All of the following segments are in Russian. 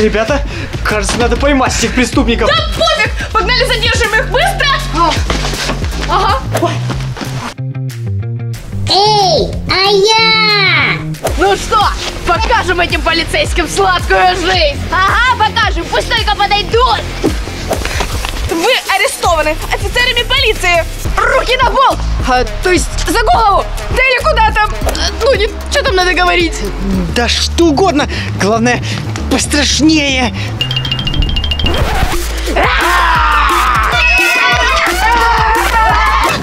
Ребята, кажется, надо поймать этих преступников. Да пофиг! Погнали, задержим их быстро! Ага. Ой. Эй, а я! Ну что, покажем этим полицейским сладкую жизнь! Ага, покажем, пусть только подойдут! Вы арестованы офицерами полиции! Руки на пол! А, то есть за голову! Да или куда там? Ну, не, что там надо говорить? Да что угодно. Главное, пострашнее.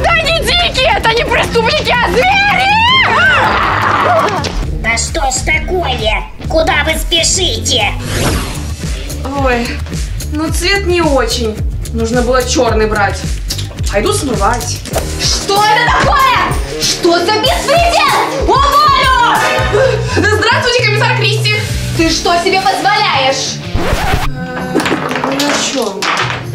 Да не дикие, это не преступники, а звери! Да что ж такое? Куда вы спешите? Ой, ну цвет не очень. Нужно было черный брать. Пойду смывать. Что это такое? Что за беспредел? Уволю! Здравствуйте, комиссар Кристи. Ты что себе позволяешь? На чем?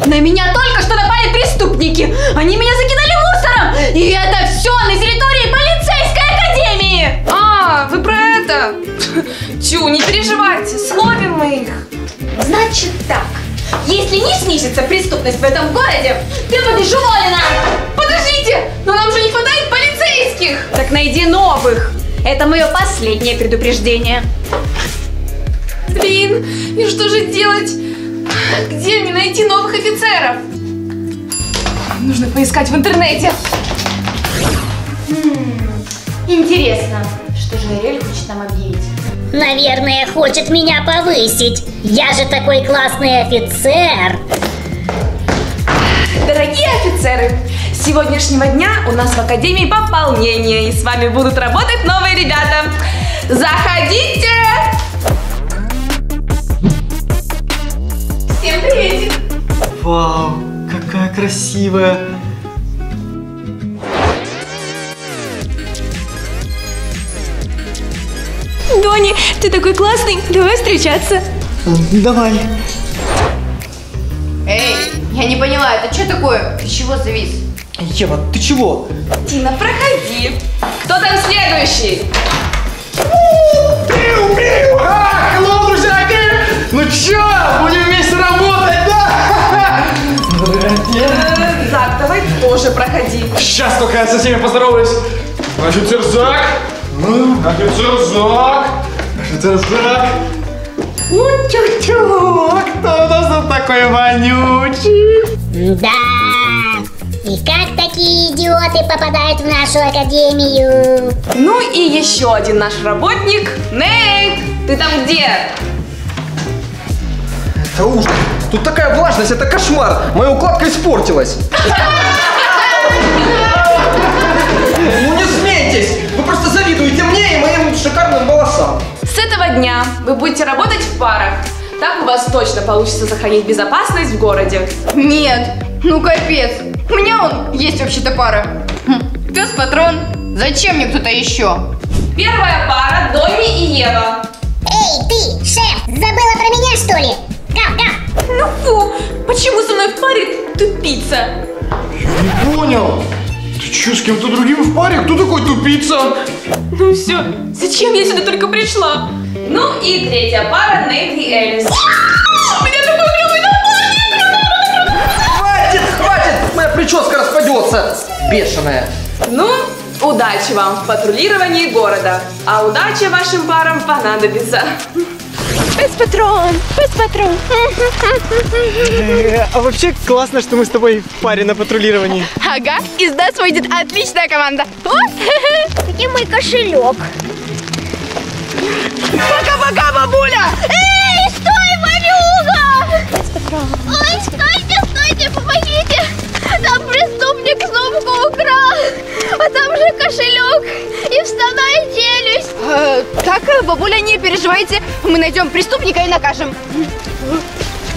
На меня только что напали преступники! Они меня закидали мусором! И это все на территории полицейской академии! А, вы про это? Тю, не переживайте, словим мы их. Значит так, если не снизится преступность в этом городе, ты будешь уволена! Подождите, но нам же не хватает полицейских. Так найди новых! Это мое последнее предупреждение. Блин, и что же делать? Где мне найти новых офицеров? Нужно поискать в интернете. Интересно, что же Ариэль хочет нам объявить? Наверное, хочет меня повысить. Я же такой классный офицер. Дорогие офицеры, с сегодняшнего дня у нас в Академии пополнение, и с вами будут работать новые ребята. Заходите! Вау, какая красивая. Дони, ты такой классный, давай встречаться. Давай. Эй, я не поняла, это что такое? Ты чего завис? Ева, ты чего? Тина, проходи. Кто там следующий? Пиу, пиу! А, hello, друзья! Ну чё, будем вместе Зак, давай тоже проходи. Сейчас только я со всеми поздороваюсь. Офицер Зак. Ну, Офицер Зак. Офицер Зак. У-тю-тю, кто у нас тут такой вонючий? Да. И как такие идиоты попадают в нашу академию? Ну и еще один наш работник, Нейт. Ты там где? Это ужас. Тут такая влажность, это кошмар. Моя укладка испортилась. Ну не смейтесь. Вы просто завидуете мне и моим шикарным волосам. С этого дня вы будете работать в парах. Так у вас точно получится сохранить безопасность в городе. Нет, ну капец. У меня он есть вообще-то пара. Хм, Пес-патрон. Зачем мне кто-то еще? Первая пара Донни и Ева. Эй, ты, шеф, забыла про меня, что ли? Ну фу, почему со мной в паре тупица? Не понял. Ты чё, с кем-то другим в паре? Кто такой тупица? Ну все, зачем я сюда только пришла? Ну и третья пара Нейт и Элис. У меня такой клевый Хватит, хватит. Моя прическа распадется. Бешеная. Ну, удачи вам в патрулировании города. А удача вашим парам понадобится. Пес-патрон, пес-патрон. Э, А вообще классно, что мы с тобой в паре на патрулировании. Ага, из нас выйдет отличная команда. Где мой кошелек? Пока-пока, бабуля! Эй, стой, ворюга! Ой, стойте, стойте, помогите! Там преступник сумку украл, а там же кошелек и вставная челюсть. Э, Так, э, бабуля, не переживайте. Мы найдем преступника и накажем.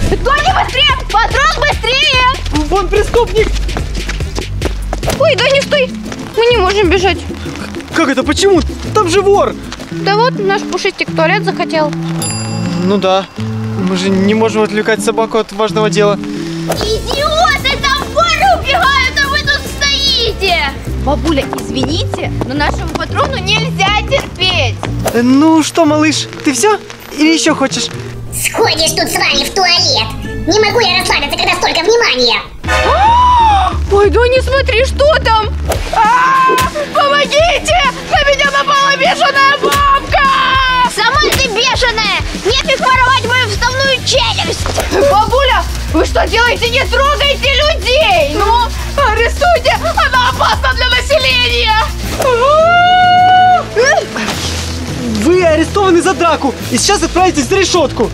Тони, быстрее! Патрон, быстрее! Вон преступник. Ой, да не стой! Мы не можем бежать. Как это? Почему? Там же вор. Да вот наш пушистик в туалет захотел. Ну да. Мы же не можем отвлекать собаку от важного дела. Идиоты, Бабуля, извините, но нашему патрону нельзя терпеть. Э, Ну что, малыш, ты все? Или еще хочешь? Сходишь тут с вами в туалет. Не могу я расслабиться, когда столько внимания. Ой, да не смотри, что там! А, Помогите! На меня напала бешеная бабка! Сама ты бешеная! Нефиг воровать мою вставную челюсть! Бабуля, вы что делаете? Не трогайте людей! Ну, арестуйте! Она опасна для населения! Вы арестованы за драку и сейчас отправитесь за решетку.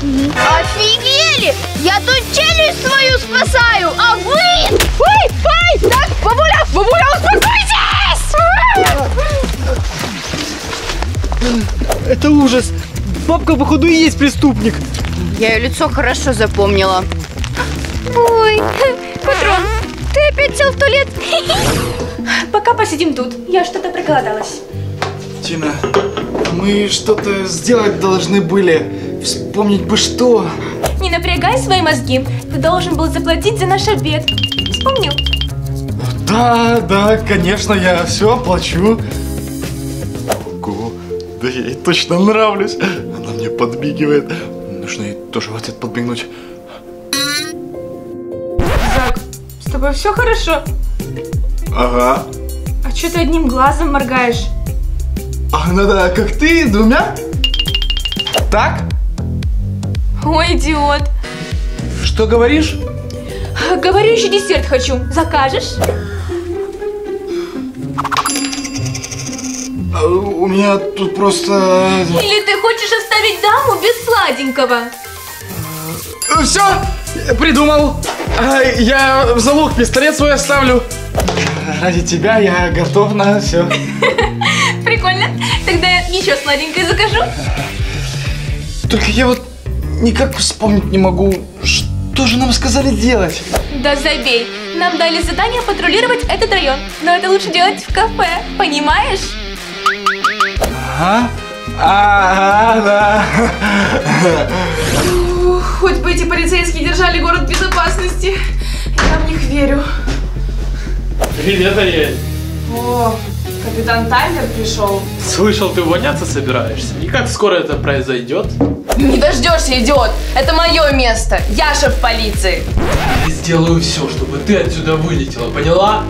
Офигели! Я тут челюсть свою спасаю, а вы... Ой, ой! Так, бабуля, бабуля, успокойтесь! Это ужас. Бабка, походу, и есть преступник. Я ее лицо хорошо запомнила. Ой, Патрон, ты опять сел в туалет? Пока посидим тут. Я что-то проголодалась. Тина, мы что-то сделать должны были. Вспомнить бы что. Не напрягай свои мозги. Ты должен был заплатить за наш обед. Вспомнил? Да, да, конечно, я все оплачу. Да я ей точно нравлюсь. Она мне подмигивает. Нужно ей тоже в ответ подмигнуть. Зак, с тобой все хорошо? Ага. А что ты одним глазом моргаешь? А надо как ты, двумя? Так? Ой, идиот. Что говоришь? Говорю, еще десерт хочу. Закажешь? У меня тут просто... Или ты хочешь оставить даму без сладенького? Все, придумал. А, Я в залог пистолет свой оставлю. Ради тебя я готов на все. Прикольно. Тогда я еще сладенькое закажу. Только я вот никак вспомнить не могу, что же нам сказали делать. Да забей. Нам дали задание патрулировать этот район. Но это лучше делать в кафе. Понимаешь? Ага. Ага, да. Хоть бы эти полицейские держали город в безопасности. Я в них верю. Привет, Ариэль. О, капитан Таймер пришел. Слышал, ты увольняться собираешься? И как скоро это произойдет? Не дождешься, идиот. Это мое место. Я шеф полиции. Я сделаю все, чтобы ты отсюда вылетела, поняла?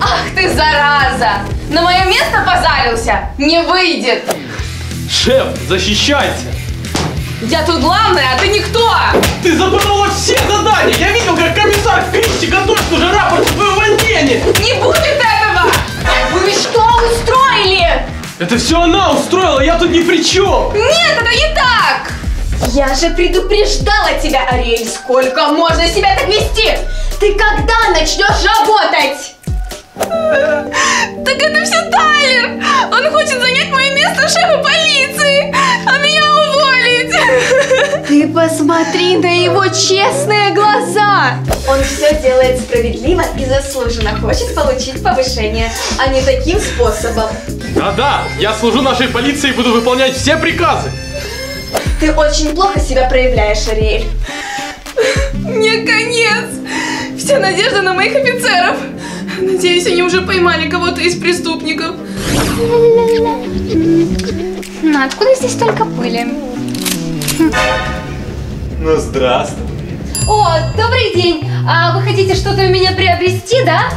Ах ты зараза! На мое место позарился? Не выйдет. Шеф, защищайся! Я тут главная, а ты никто. Ты запорола все задания! Я видел, как комиссар Кристи готовит уже рапорт в увольнение! Не будет этого! Вы что устроили? Это все она устроила, я тут ни при чем! Нет, это не так! Я же предупреждала тебя, Ариэль, сколько можно себя так вести? Ты когда начнешь работать? Так это все Тайлер! Он хочет занять мое место шефа полиции, а меня уволить! Ты посмотри на его честные глаза! Он все делает справедливо и заслуженно, хочет получить повышение, а не таким способом. Да-да, я служу нашей полиции и буду выполнять все приказы! Ты очень плохо себя проявляешь, Ариэль. Мне конец! Вся надежда на моих офицеров. Надеюсь, они уже поймали кого-то из преступников. Ну, откуда здесь столько пыли? Ну, здравствуй. О, добрый день! А вы хотите что-то у меня приобрести, да?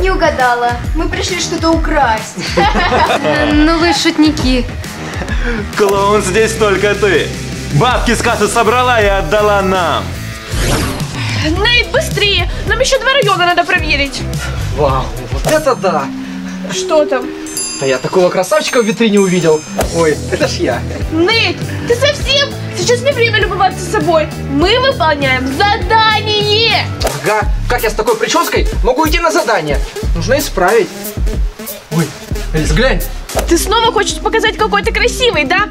Не угадала. Мы пришли что-то украсть. Ну вы шутники. Клоун здесь только ты. Бабки с кассы собрала и отдала нам. Нейт, быстрее! Нам еще два района надо проверить. Вау, вот это да. Что там? Да я такого красавчика в витрине увидел. Ой, это ж я. Нейт, ты совсем? Сейчас не время любоваться собой. Мы выполняем задание. Ага, как я с такой прической могу идти на задание? Нужно исправить. Ой, Элис, глянь. Ты снова хочешь показать, какой ты красивый, да?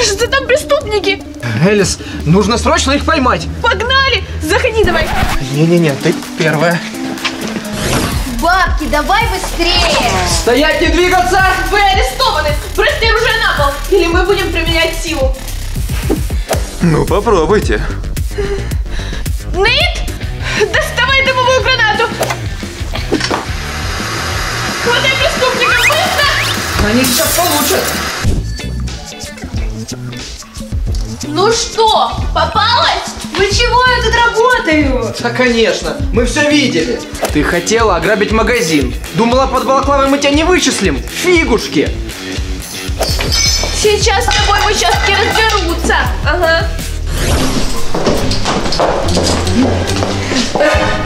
Кажется, там преступники! Элис, нужно срочно их поймать. Погнали! Заходи давай! Не-не-не, ты первая. Бабки, давай быстрее! Стоять, не двигаться! Вы арестованы! Бросьте оружие на пол, или мы будем применять силу! Ну, попробуйте. Нейт! Доставай дымовую гранату! Хватай преступника, быстро! Они сейчас получат. Ну что, попалась? Вы чего я тут работаю? Да, конечно, мы все видели. Ты хотела ограбить магазин. Думала, под балаклавой мы тебя не вычислим. Фигушки. Сейчас с тобой в участке разберутся. Ага.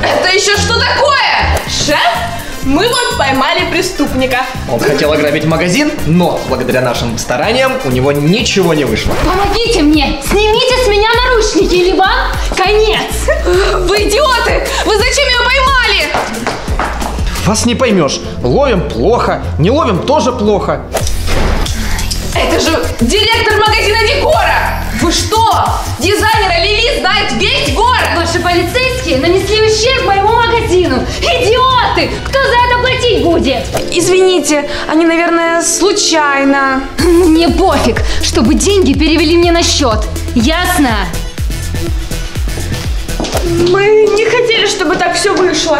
Это еще что такое? Шеф, мы вот поймали преступника. Он хотел ограбить магазин, но благодаря нашим стараниям у него ничего не вышло. Помогите мне! Снимите с меня наручники, или вам конец! Вы идиоты! Вы зачем его поймали? Вас не поймешь. Ловим плохо, не ловим тоже плохо. Это же директор магазина декора! Вы что? Дизайнера Лили знает весь город! Ваши полицейские нанесли ущерб моему магазину! Идиоты! Кто за это платить будет? Извините, они, наверное, случайно. Мне пофиг, чтобы деньги перевели мне на счет. Ясно? Мы не хотели, чтобы так все вышло.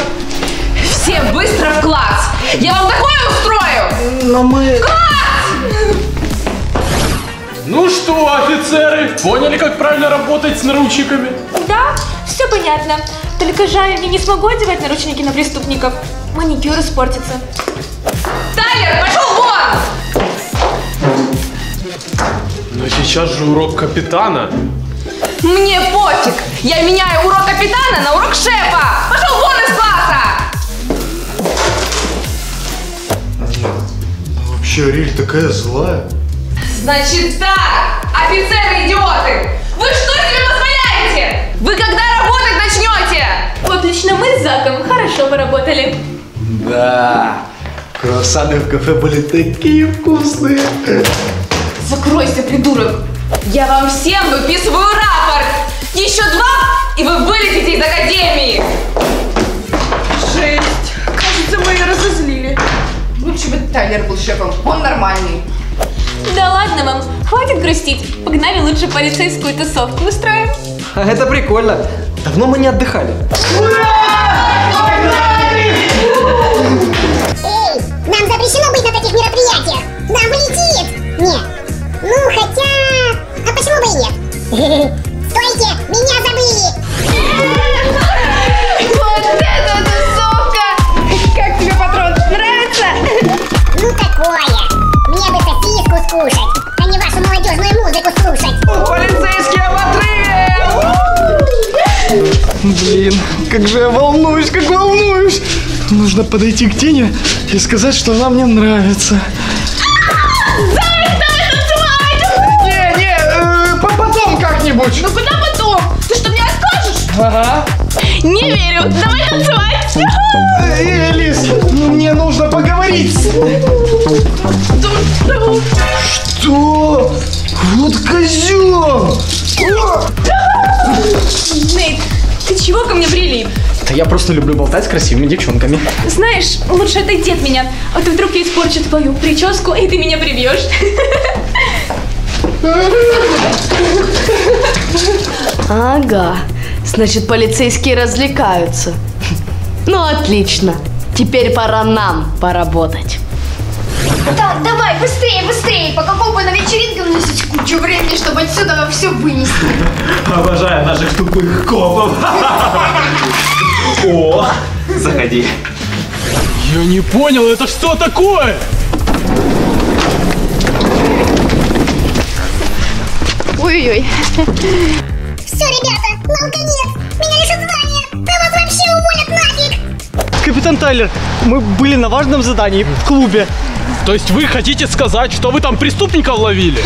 Все быстро в класс! Я вам такое устрою! Но мы... Ну что, офицеры, поняли, как правильно работать с наручниками? Да, все понятно. Только жаль, я не смогу одевать наручники на преступников. Маникюр испортится. Тайлер, пошел вон! Но сейчас же урок капитана. Мне пофиг! Я меняю урок капитана на урок шефа! Пошел вон из класса! Вообще, Риль такая злая. Значит так, офицеры-идиоты! Вы что себе позволяете? Вы когда работать начнете? Вот лично мы с Заком хорошо поработали. Да, круассаны в кафе были такие вкусные. Закройся, придурок! Я вам всем выписываю рапорт! Еще два, и вы вылетите из академии! Жесть! Кажется, мы ее разозлили. Лучше бы Тайлер был шефом, он нормальный. Да ладно вам, хватит грустить. Погнали лучше полицейскую тусовку устроим. А это прикольно. Давно мы не отдыхали. Эй, нам запрещено быть на таких мероприятиях. Нам влетит. Нет. Ну, хотя... А почему бы и нет? как же я волнуюсь, как волнуюсь. Нужно подойти к Тине и сказать, что она мне нравится. Не, не, э, по- потом как-нибудь. Ну куда потом? Ты что, мне откажешь? Ага. Не верю. Давай танцевать. Эй, Элис, ну мне нужно поговорить. Что? Вот козел! Нейт, чего ко мне прилип? Да я просто люблю болтать с красивыми девчонками. Знаешь, лучше отойди от меня, а то вдруг я испорчу твою прическу, и ты меня прибьешь. Ага, значит полицейские развлекаются. Ну отлично, теперь пора нам поработать. Так, давай, быстрее, быстрее, пока копы на вечеринках носить кучу времени, чтобы отсюда все вынести. Обожаю наших тупых копов. О, заходи. Я не понял, это что такое? Ой-ой-ой. Все, ребята, нам конец. Меня лишат звания. Да вас вообще уволят нафиг. Капитан Тайлер, мы были на важном задании в клубе. То есть вы хотите сказать, что вы там преступников ловили?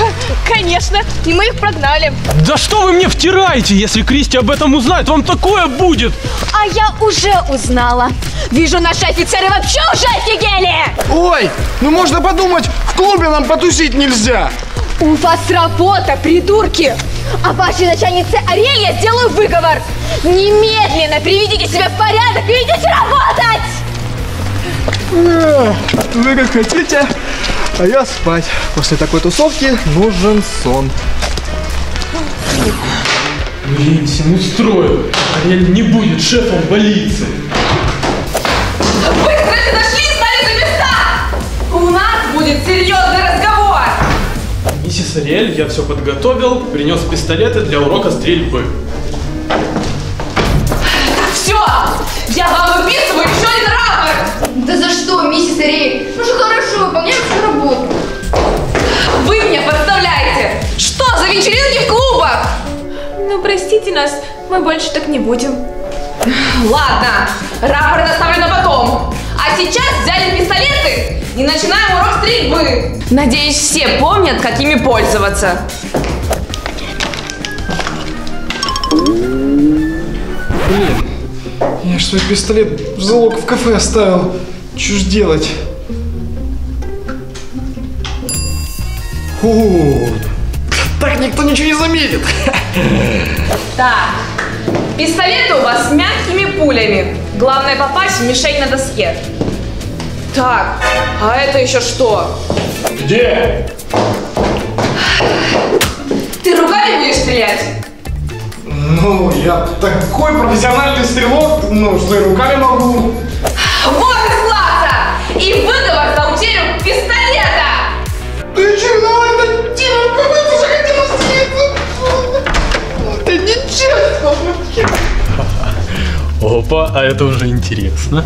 Конечно, и мы их прогнали. Да что вы мне втираете? Если Кристи об этом узнает, вам такое будет. А я уже узнала. Вижу, наши офицеры вообще уже офигели! Ой, ну можно подумать, в клубе нам потусить нельзя. У вас работа, придурки! А вашей начальнице Ариэль я сделаю выговор! Немедленно приведите себя в порядок и идите работать! Вы как хотите, а я спать. После такой тусовки нужен сон. Блин, всем устрою. Ариэль не будет шефом полиции. Быстро все дошли и стали на места! У нас будет серьезный разговор! Миссис Ариэль, я все подготовил, принес пистолеты для урока стрельбы. Миссис Ариэль? Ну же хорошо, выполняем свою работу. Вы меня подставляете! Что за вечеринки в клубах? Ну, простите нас, мы больше так не будем. Ладно, рапорт оставлю на потом. А сейчас взяли пистолеты и начинаем урок стрельбы. Надеюсь, все помнят, какими пользоваться. Я ж свой пистолет в залог в кафе оставил. Что ж делать? Фу. Так никто ничего не заметит. Так, пистолеты у вас с мягкими пулями. Главное попасть в мишень на доске. Так, а это еще что? Где? Ты руками будешь стрелять? Ну, я такой профессиональный стрелок, ну, что и руками могу. Вот! И выговор за утерю пистолета! Ты чего это делаешь? Какой ты же хотела Это нечестно. Опа, а это уже интересно.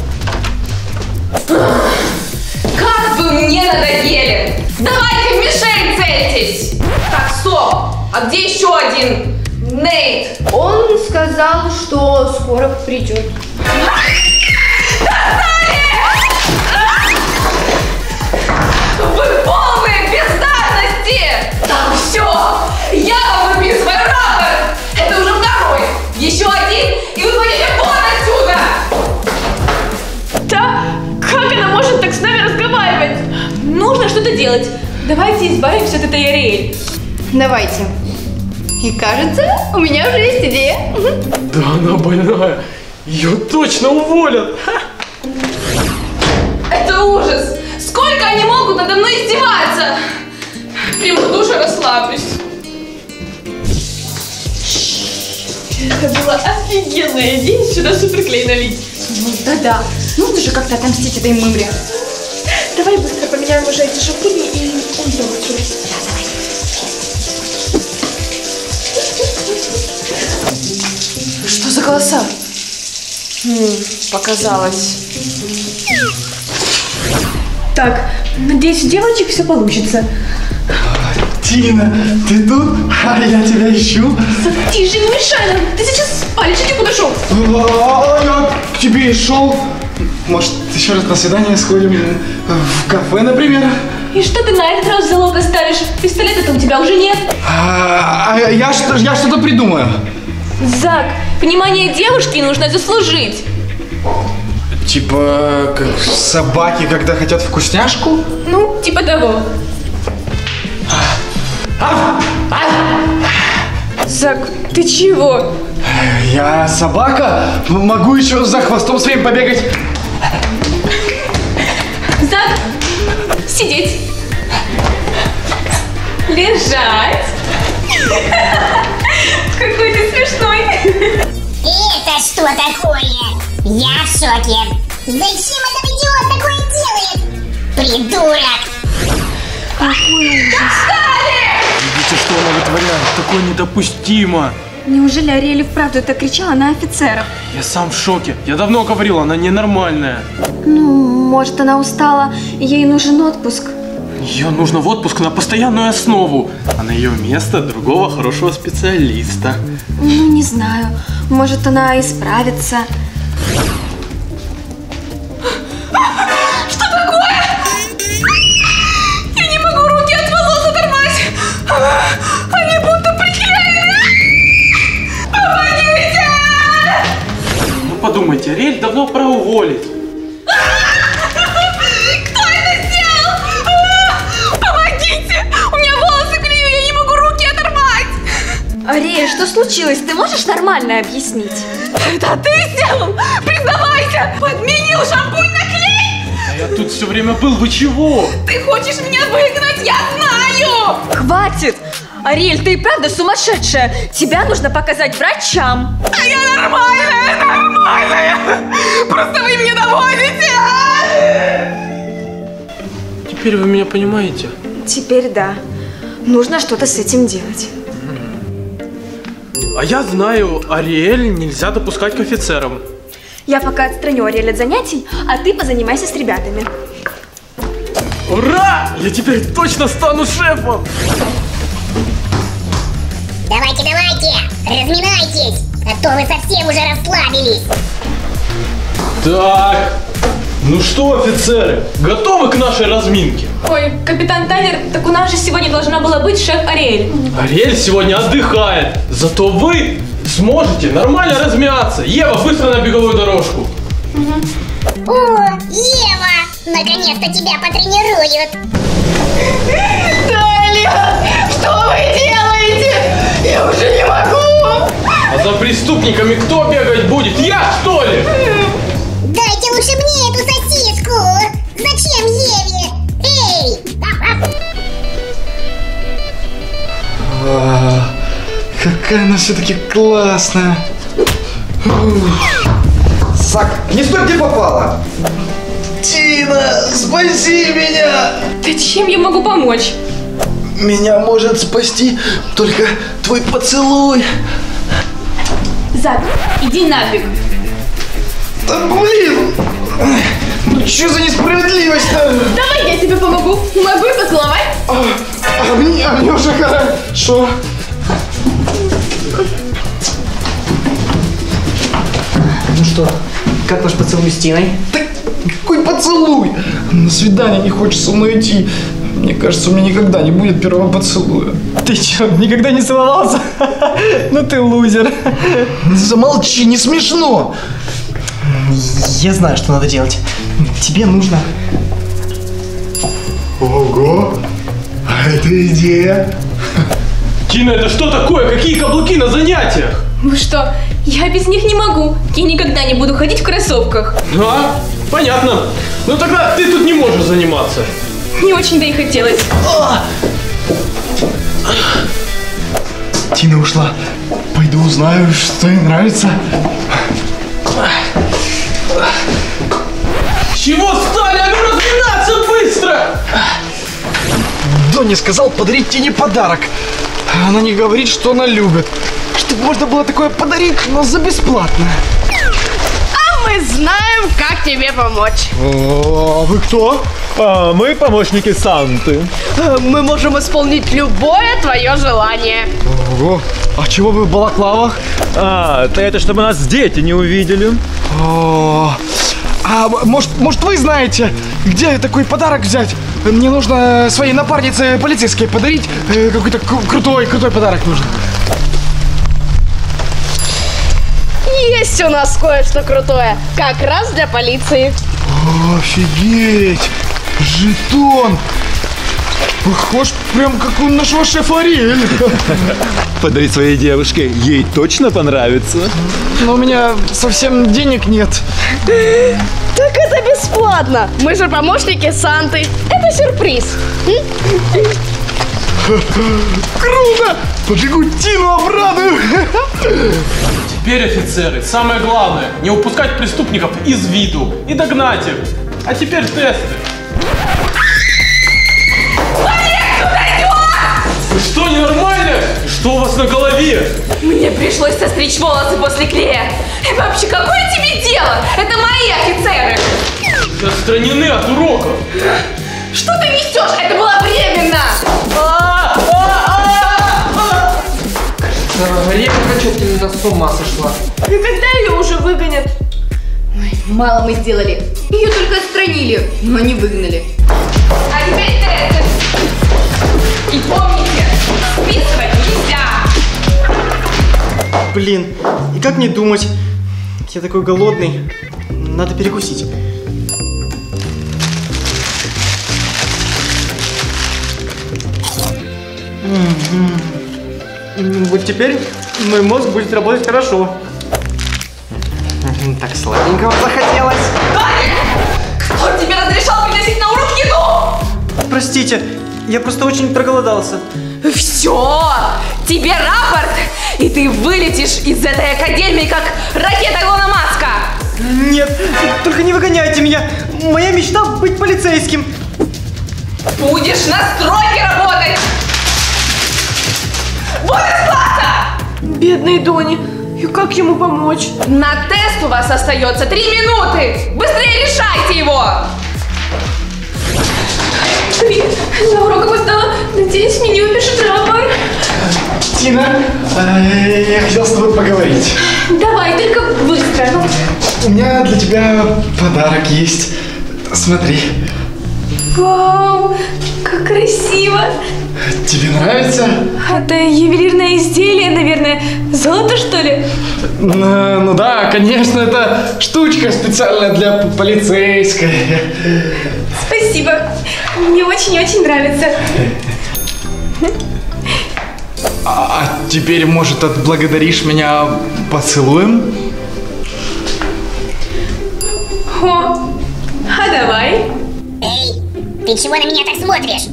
Как вы мне надоели! Давайте в мишень цельтесь! Так, стоп! А где еще один Нейт? Он сказал, что скоро придет. Так, все! Я вам выписываю рапорт! Это уже второй! Еще один, и вы пойдете вон отсюда! Да? Как она может так с нами разговаривать? Нужно что-то делать. Давайте избавимся от этой Ариэль. Давайте. И кажется, у меня уже есть идея. Да она больная. Ее точно уволят. Это ужас! Сколько они могут надо мной издеваться? Приму душ и расслаблюсь. Это была офигенная идея сюда суперклей налить. Да-да. Нужно же как-то отомстить этой мымре. Давай быстро поменяем уже эти шампуни и уйдем отсюда. Что за голоса? Хм, показалось. Так, надеюсь, у девочек все получится. Тина, ты тут? А я тебя ищу. Тише, не мешай нам. Ты сейчас спалишь, иди куда шел. А, я к тебе и шел. Может, еще раз на свидание сходим в кафе, например? И что ты на этот раз в залог оставишь? Пистолета-то у тебя уже нет. А, а я, я что-то придумаю. Зак, внимание девушки нужно заслужить. Типа, как собаки, когда хотят вкусняшку? Ну, типа того. Зак, ты чего? Я собака? Могу еще за хвостом своим побегать. Зак, сидеть. Лежать. Какой ты смешной. Это что такое? Я в шоке. Зачем этот идиот такое делает? Придурок! Видите, что она вытворяет? Такое недопустимо. Неужели Ариэль вправду это кричала на офицеров? Я сам в шоке. Я давно говорил, она ненормальная. Ну, может, она устала, ей нужен отпуск. Ее нужно в отпуск на постоянную основу. А на ее место другого хорошего специалиста. Ну, не знаю. Может, она исправится. Подумайте, Ариэль давно пора уволить. Кто это сделал? А, Помогите! У меня волосы клею, я не могу руки оторвать. Ариэль, что случилось? Ты можешь нормально объяснить? Это ты сделал? Признавайся! Подменил шампунь на клей! А я тут все время был, вы чего? Ты хочешь меня выгнать, я знаю! Хватит! Ариэль, ты и правда сумасшедшая! Тебя нужно показать врачам! А я нормальная, нормальная! Просто вы меня доводите! Теперь вы меня понимаете? Теперь да. Нужно что-то с этим делать. А я знаю, Ариэль нельзя допускать к офицерам. Я пока отстраню Ариэль от занятий, а ты позанимайся с ребятами. Ура! Я теперь точно стану шефом! Давайте, давайте, разминайтесь, а то вы совсем уже расслабились. Так, ну что, офицеры, готовы к нашей разминке? Ой, капитан Тайлер, так у нас же сегодня должна была быть шеф Ариэль. Ариэль сегодня отдыхает, зато вы сможете нормально размяться. Ева, быстро на беговую дорожку. О, Ева, наконец-то тебя потренируют. Таня, что вы за преступниками кто бегать будет? Я, что ли? Дайте лучше мне эту сосиску. Зачем Еве? Эй! А, какая она все-таки классная. Сак, не стой, где попало! Тина, спаси меня! Да чем я могу помочь? Меня может спасти только твой поцелуй. Зак, иди нафиг. Да блин! Ну что за несправедливость-то? Давай я тебе помогу. Могу и поцеловать? А, а мне, а мне уже хорошо. Ну что, как ваш поцелуй с Тиной? Так какой поцелуй? На свидание не хочется мной идти. Мне кажется, у меня никогда не будет первого поцелуя. Ты чё, никогда не целовался? Ну ты лузер. Замолчи, не смешно. Я знаю, что надо делать. Тебе нужно... Ого, а это идея. Тина, это что такое? Какие каблуки на занятиях? Вы что? Я без них не могу. Я никогда не буду ходить в кроссовках. А, понятно. Ну тогда ты тут не можешь заниматься. Не очень-то и хотелось. Тина ушла. Пойду узнаю, что ей нравится. Чего стали? А ну разминаться быстро! Доня сказал подарить Тине подарок. Она не говорит, что она любит. Чтобы можно было такое подарить, но за бесплатно. А мы знаем, как тебе помочь. А вы кто? А, мы помощники Санты. Э, Мы можем исполнить любое твое желание. Ого, а чего вы в балаклавах? А, то это чтобы нас дети не увидели. О, а может, может вы знаете, где такой подарок взять? Мне нужно своей напарнице полицейской подарить э, какой-то кру- крутой, крутой подарок нужен. Есть у нас кое-что крутое. Как раз для полиции. Офигеть! Жетон! Похож прям как у нашего шефа Ариэль. Подарить своей девушке, ей точно понравится. Но у меня совсем денег нет. Так это бесплатно. Мы же помощники Санты. Это сюрприз. Круто! Побегу Тину обрадую. Теперь, офицеры, самое главное, не упускать преступников из виду и догнать их. А теперь тесты. Вы что, ненормальные? Что у вас на голове? Мне пришлось состричь волосы после клея. И вообще, какое тебе дело? Это мои офицеры. Вы Отстранены от уроков. Что ты несешь? Это было временно. Река окончательно с ума сошла. И когда ее уже выгонят? Мало мы сделали. Ее только отстранили, но не выгнали. А теперь тесты. И помните, списывать нельзя. Блин, и как мне думать? Я такой голодный. Надо перекусить. Вот теперь мой мозг будет работать хорошо. Так сладенького захотелось. Кто тебе разрешал приносить на урок еду? Простите, я просто очень проголодался. Все, тебе рапорт, и ты вылетишь из этой академии, как ракета Илона Маска. Нет, только не выгоняйте меня. Моя мечта быть полицейским. Будешь на стройке работать. Вот класса! Бедный Дони. И как ему помочь? На тест у вас остается три минуты! Быстрее решайте его! Блин, на урок опоздала. Надеюсь, мне не выпишет рапорт. Тина, э, я хотел с тобой поговорить. Давай, только быстро. У меня для тебя подарок есть. Смотри. Вау, как красиво! Тебе нравится? Это ювелирное изделие, наверное. Золото, что ли? Ну, ну да, конечно, это штучка специальная для полицейской. Спасибо. Мне очень-очень нравится. А, а теперь, может, отблагодаришь меня поцелуем? О, а давай. Эй, ты чего на меня так смотришь?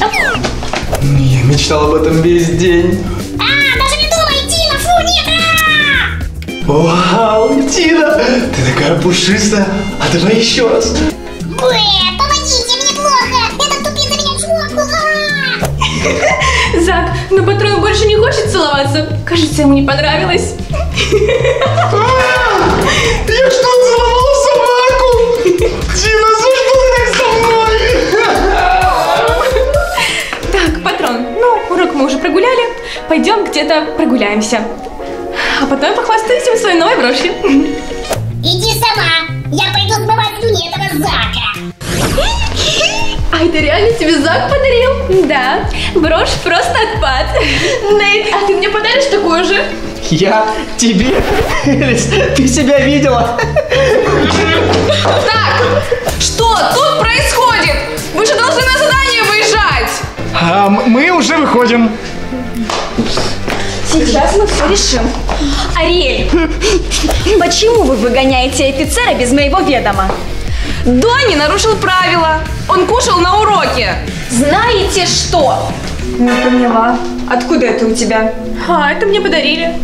Я мечтал об этом весь день. А, даже не думай, Тина, фу, нет! а! Вау, Тина, ты такая пушистая. А давай еще раз. Бэ, Зак, но патрон больше не хочет целоваться. Кажется, ему не понравилось. Я что, целовал собаку? Тина, за что ты так со мной? Так, патрон, ну, урок мы уже прогуляли. Пойдем где-то прогуляемся. А потом похвастаемся своей новой брошью. Иди сама! Я пойду смывать слюни этого Зака! Это реально тебе Зак подарил? Да. Брошь просто отпад. Нейт, а ты мне подаришь такую же? Я тебе? Элис, ты себя видела? Так, что тут происходит? Вы же должны на задание выезжать. А, мы уже выходим. Сейчас мы все решим. Ариэль, почему вы выгоняете офицера без моего ведома? Донни нарушил правила. Он кушал на уроке. Знаете что? Не поняла. Откуда это у тебя? А, это мне подарили.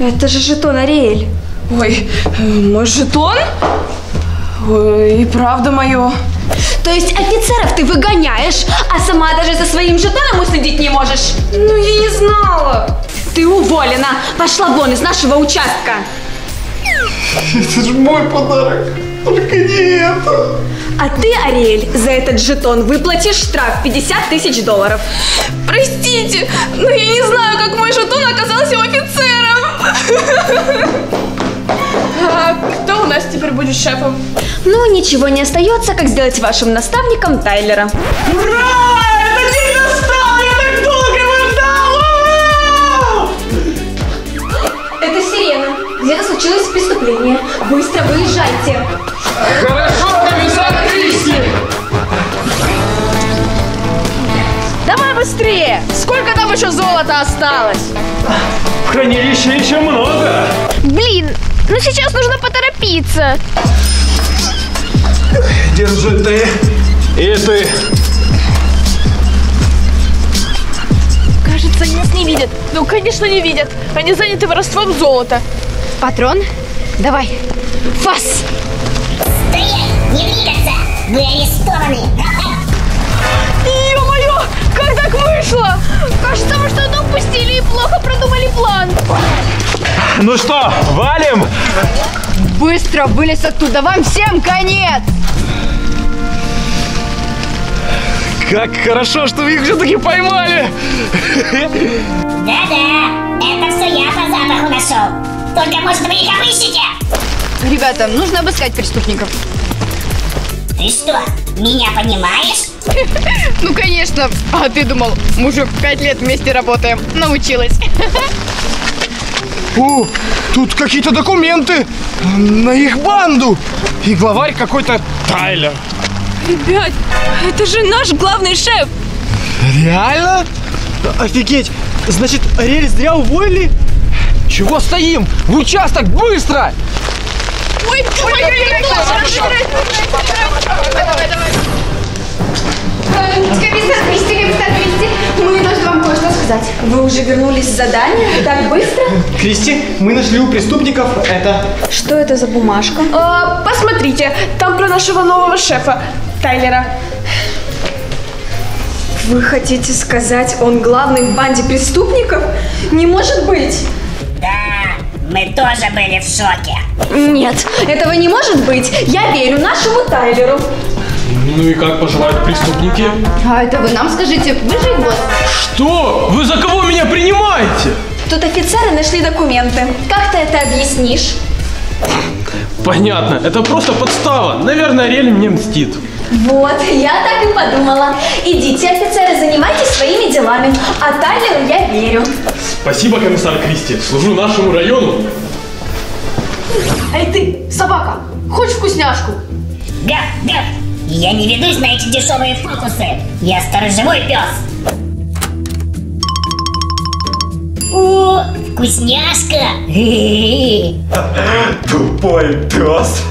Это же жетон Ариэль. Ой, э, мой жетон? Ой, и правда мое. То есть офицеров ты выгоняешь, а сама даже за своим жетоном уследить не можешь? Ну, я не знала. Ты уволена. Пошла вон из нашего участка. Это же мой подарок. Только не это. А ты, Ариэль, за этот жетон выплатишь штраф 50 тысяч долларов. Простите, но я не знаю, как мой жетон оказался у офицером. А кто у нас теперь будет шефом? Ну, ничего не остается, как сделать вашим наставником Тайлера. Ура! Там еще золота осталось? В хранилище еще много. Блин, ну сейчас нужно поторопиться. Держи ты. И ты. Кажется, они нас не видят. Ну, конечно, не видят. Они заняты воровством золота. Патрон, давай. Фас! Стоять! Не двигаться! Вы арестованы! Так вышло? Кажется, мы что-то упустили и плохо продумали план. Ну что, валим? Быстро вылез оттуда, вам всем конец! Как хорошо, что вы их все-таки поймали. Да-да, это все я по запаху нашел. Только, может, вы их обыщете? Ребята, нужно обыскать преступников. Ты что, меня понимаешь? Ну, конечно. А ты думал, мужик, пять лет вместе работаем. Научилась. О, тут какие-то документы на их банду. И главарь какой-то Тайлер. Ребят, это же наш главный шеф. Реально? Офигеть! Значит, Ариэль зря уволили? Чего стоим? В участок, быстро! Ой, ой, ой, Давай, давай. Комиссар Кристи, комиссар Кристи, мы должны вам кое-что сказать. Вы уже вернулись с задания? Так быстро? Кристи, мы нашли у преступников это... Что это за бумажка? А, посмотрите, там про нашего нового шефа, Тайлера. Вы хотите сказать, он главный в банде преступников? Не может быть! Да, мы тоже были в шоке. Нет, этого не может быть. Я верю нашему Тайлеру. Ну и как поживают преступники? А это вы нам скажите, вы же босс. Что? Вы за кого меня принимаете? Тут офицеры нашли документы. Как ты это объяснишь? Понятно, это просто подстава. Наверное, Ариэль мне мстит. Вот, я так и подумала. Идите, офицеры, занимайтесь своими делами. А Тайлеру я верю. Спасибо, комиссар Кристи. Служу нашему району. Эй ты, собака, хочешь вкусняшку? Гав, гав. Я не ведусь на эти дешевые фокусы. Я сторожевой пес. О, вкусняшка. Тупой пес.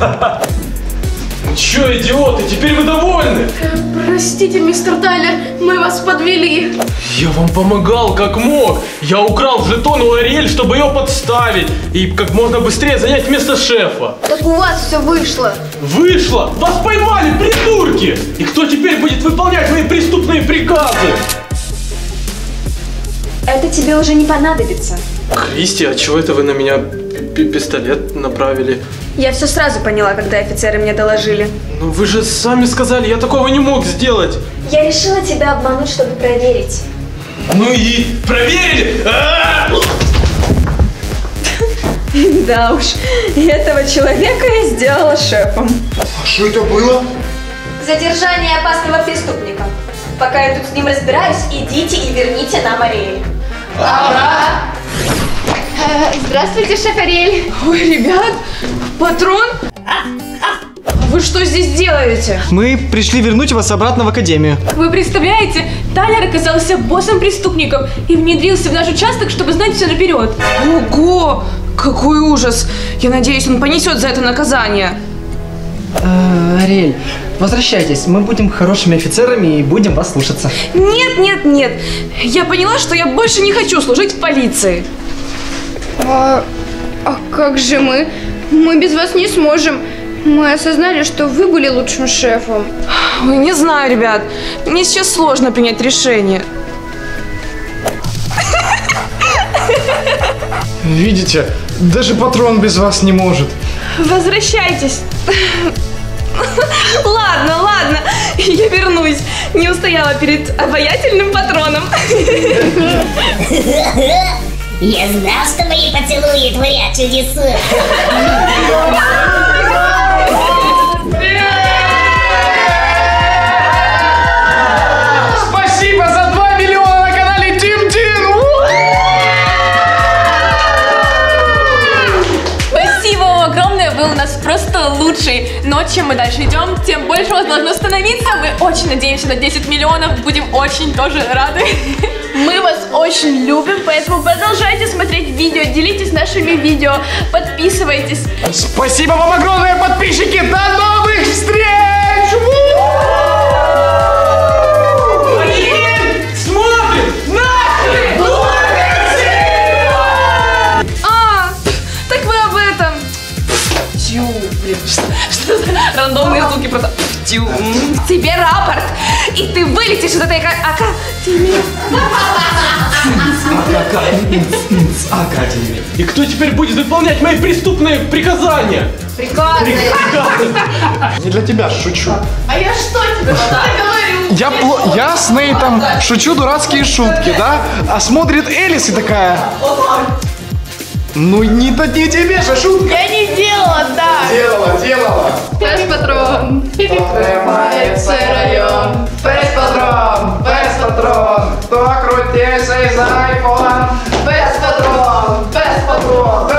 Че, идиоты, теперь вы довольны? Простите, мистер Тайлер, мы вас подвели. Я вам помогал как мог. Я украл жетон у Ариэль, чтобы ее подставить. И как можно быстрее занять место шефа. Так у вас все вышло. Вышло! Вас поймали, придурки! И кто теперь будет выполнять мои преступные приказы? Это тебе уже не понадобится. Кристи, а чего это вы на меня пи- пистолет направили? Я все сразу поняла, когда офицеры мне доложили. Ну вы же сами сказали, я такого не мог сделать. Я решила тебя обмануть, чтобы проверить. Ну и проверили! А! Да уж, этого человека я сделала шефом. А что это было? Задержание опасного преступника. Пока я тут с ним разбираюсь, идите и верните нам Ариэль. Э, Здравствуйте, шеф Ариэль. Ой, ребят, патрон? Вы что здесь делаете? Мы пришли вернуть вас обратно в академию. Вы представляете, Тайлер оказался боссом преступников и внедрился в наш участок, чтобы знать все наперед. Ого, какой ужас. Я надеюсь, он понесет за это наказание. Э, Ариэль, возвращайтесь. Мы будем хорошими офицерами и будем вас слушаться. Нет, нет, нет. Я поняла, что я больше не хочу служить в полиции. А, а как же мы? Мы без вас не сможем. Мы осознали, что вы были лучшим шефом. Ой, не знаю, ребят. Мне сейчас сложно принять решение. Видите, даже патрон без вас не может. Возвращайтесь. Ладно, ладно, я вернусь. Не устояла перед обаятельным патроном. Я знал, что мои поцелуи творят чудеса. лучший. Но чем мы дальше идем, тем больше у вас должно становиться. Мы очень надеемся на 10 миллионов, будем очень тоже рады. Мы вас очень любим, поэтому продолжайте смотреть видео, делитесь нашими видео, подписывайтесь. Спасибо вам огромное, подписчики! До новых встреч! Что, что за рандомные звуки просто. Тю. Тебе рапорт, и ты вылетишь из этой ка- академии. Академия. И кто теперь будет выполнять мои преступные приказания? Приказы. Не для тебя, шучу. А я что тебе говорю? Я, пло- я с Нейтом шучу дурацкие шутки, да? А смотрит Элис и такая... Ну не, то не тебе же шутка. Я не делала, да. Делала, делала. Пес патрон. Тримається район. Пес патрон, пес патрон, хто крутіший за айфон? Пес патрон. Пес патрон.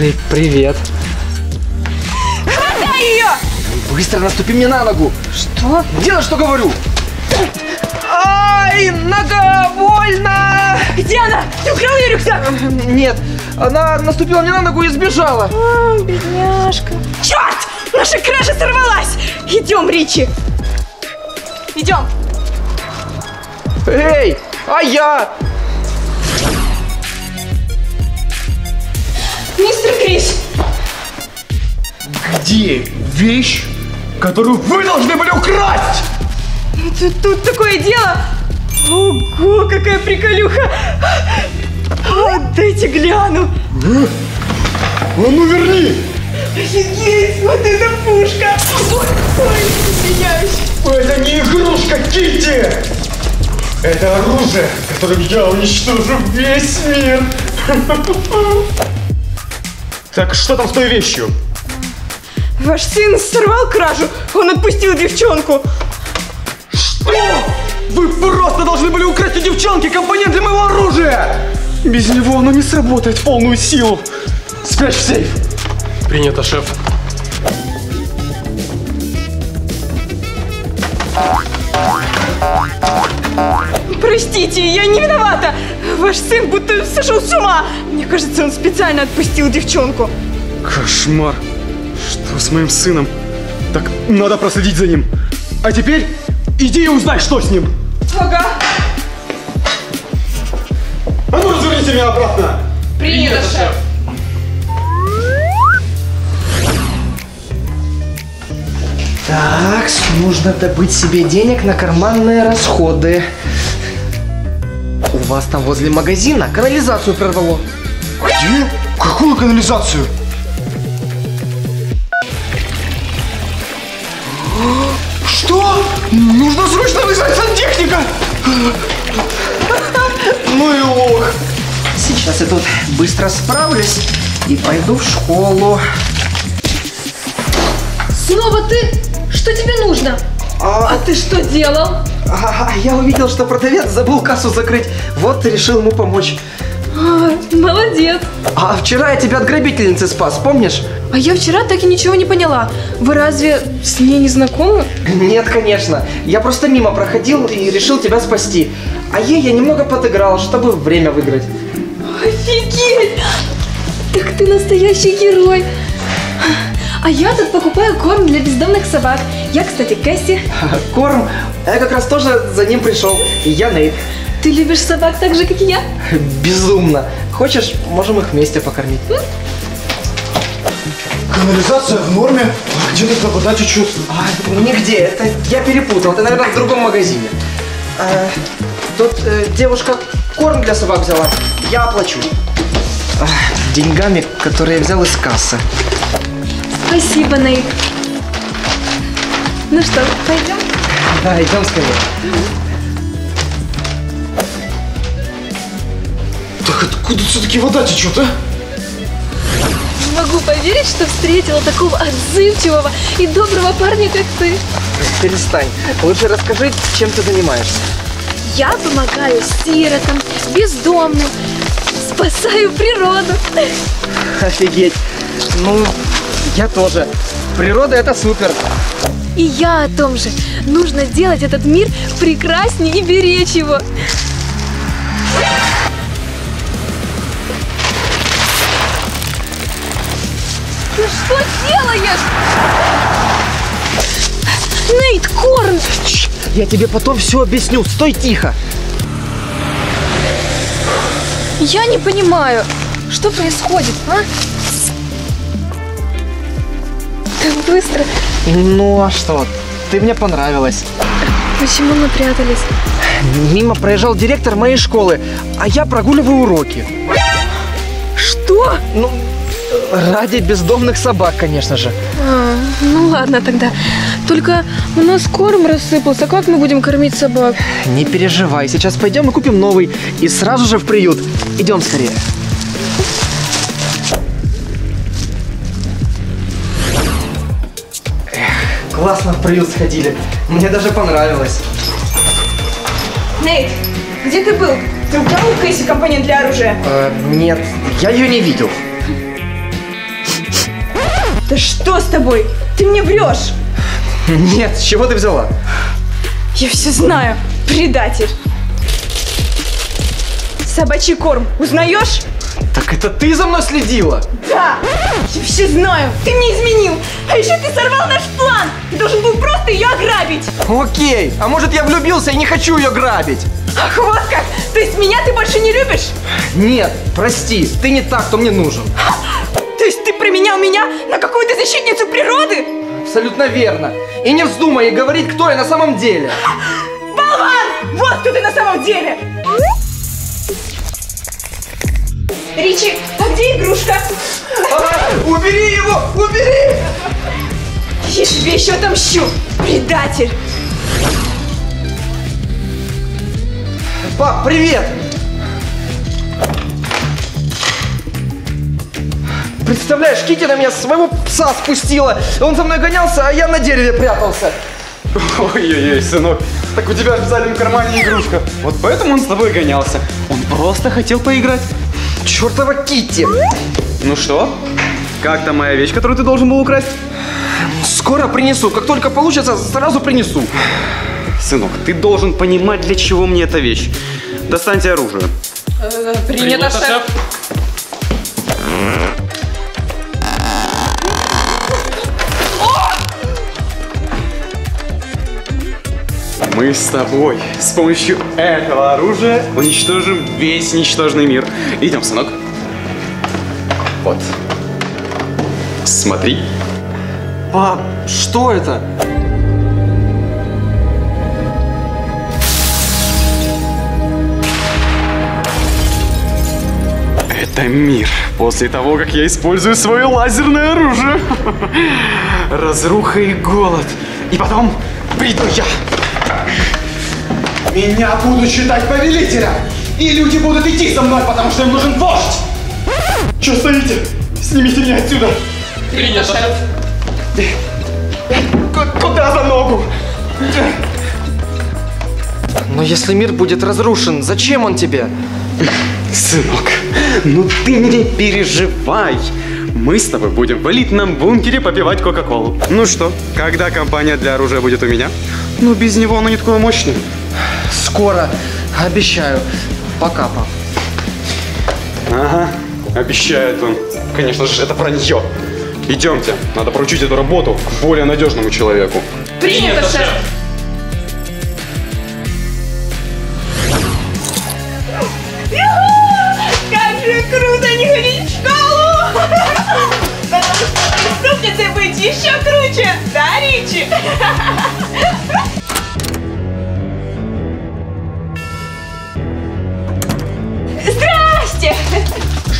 При привет. Хватай ее! Быстро наступи мне на ногу. Что? Делай, что говорю. Ай, нога больно! Где она? Ты украл ее рюкзак? Нет, она наступила мне на ногу и сбежала. А, бедняжка. Черт! Наша крыша сорвалась! Идем, Ричи! Идем! Эй, а я? Где вещь, которую вы должны были украсть? Тут, тут такое дело! Ого, какая приколюха! А, дайте гляну! А ну верни! Офигеть, вот это пушка! Ой, ой, извиняюсь! Это не игрушка, Китти! Это оружие, которым я уничтожу весь мир! Так что там с той вещью? Ваш сын сорвал кражу, он отпустил девчонку. Что? Вы просто должны были украсть у девчонки компонент для моего оружия! Без него оно не сработает в полную силу. Спрячь в сейф. Принято, шеф. Простите, я не виновата. Ваш сын будто сошел с ума. Мне кажется, он специально отпустил девчонку. Кошмар. С моим сыном? Так надо проследить за ним. А теперь иди и узнай, что с ним. Ага. А ну разверните меня обратно. Принято, шеф. Так, нужно добыть себе денег на карманные расходы. У вас там возле магазина канализацию прорвало. Где? Какую канализацию? Нужно срочно вызвать сантехника! Ну и лох. Сейчас я тут быстро справлюсь и пойду в школу. Снова ты? Что тебе нужно? А, А ты что делал? а, я увидел, что продавец забыл кассу закрыть. Вот решил ему помочь. А, молодец. А вчера я тебя от грабительницы спас, помнишь? А я вчера так и ничего не поняла. Вы разве с ней не знакомы? Нет, конечно. Я просто мимо проходил и решил тебя спасти. А ей я немного подыграл, чтобы время выиграть. Офигеть! Так ты настоящий герой. А я тут покупаю корм для бездомных собак. Я, кстати, Кэсси. Корм. Я как раз тоже за ним пришел. Я Нейт. Ты любишь собак так же, как и я? Безумно. Хочешь, можем их вместе покормить. Канализация в норме. А где тогда вода течет? А, нигде. Это я перепутал. Это, наверное, в другом магазине. А, тут э, девушка корм для собак взяла. Я оплачу. А, деньгами, которые я взял из кассы. Спасибо, Нейт. Ну что, пойдем? Да, идем скорее. Так откуда все-таки вода течет, а? Могу поверить, что встретила такого отзывчивого и доброго парня, как ты. Перестань. Лучше расскажи, чем ты занимаешься. Я помогаю сиротам, бездомным, спасаю природу. Офигеть. Ну, я тоже. Природа это супер. И я о том же. Нужно сделать этот мир прекраснее и беречь его. Что делаешь? Нейт, корм! Я тебе потом все объясню. Стой тихо. Я не понимаю, что происходит, а? Так быстро. Ну а что? Ты мне понравилась. Почему мы прятались? Мимо проезжал директор моей школы, а я прогуливаю уроки. Что? Ну, ради бездомных собак, конечно же. А, ну ладно тогда. Только у нас корм рассыпался. Как мы будем кормить собак? Не переживай, сейчас пойдем и купим новый. И сразу же в приют. Идем скорее. Эх, классно в приют сходили. Мне даже понравилось. Нейт, где ты был? Ты украл Кэсси компонент для оружия? Э, нет, я ее не видел. Да что с тобой? Ты мне врешь! Нет, с чего ты взяла? Я все знаю. Предатель. Собачий корм. Узнаешь? Так это ты за мной следила? Да! Я все знаю. Ты мне изменил. А еще ты сорвал наш план. Ты должен был просто ее ограбить. Окей, а может я влюбился и не хочу ее грабить? Ах, вот как! То есть меня ты больше не любишь? Нет, прости, ты не так, кто мне нужен. меня на какую-то защитницу природы? Абсолютно верно. И не вздумай говорить, кто я на самом деле. Болван! Вот кто ты на самом деле! Ричи, а где игрушка? А, убери его! Убери! Я тебе еще отомщу, предатель! Пап, привет! Представляешь, Кити на меня своего пса спустила. Он за мной гонялся, а я на дереве прятался. Ой-ой-ой, сынок, так у тебя в специальном кармане игрушка. Вот поэтому он с тобой гонялся. Он просто хотел поиграть. Чертова Кити! Ну что? Как там моя вещь, которую ты должен был украсть? Скоро принесу. Как только получится, сразу принесу. Сынок, ты должен понимать, для чего мне эта вещь. Достаньте оружие. Принято, шеф. Мы с тобой с помощью этого оружия уничтожим весь ничтожный мир. Идем, сынок. Вот. Смотри. Пап, что это? Это мир после того, как я использую свое лазерное оружие. Разруха и голод. И потом приду я. Меня будут считать повелителем! И люди будут идти за мной, потому что им нужен вождь! Че стоите? Снимите меня отсюда! Принято, шеф. Куда за ногу? Но если мир будет разрушен, зачем он тебе? Сынок, ну ты не переживай. Мы с тобой будем в элитном бункере попивать Кока-Колу. Ну что, когда компания для оружия будет у меня? Ну, без него оно не такое мощное. Скоро, обещаю. Пока, пап. Ага, обещает он. Конечно же, это вранье. Идемте, надо поручить эту работу более надежному человеку. Принято, шеф! Как же круто не ходить в школу! Потому что преступницей быть еще круче! Да, Ричи?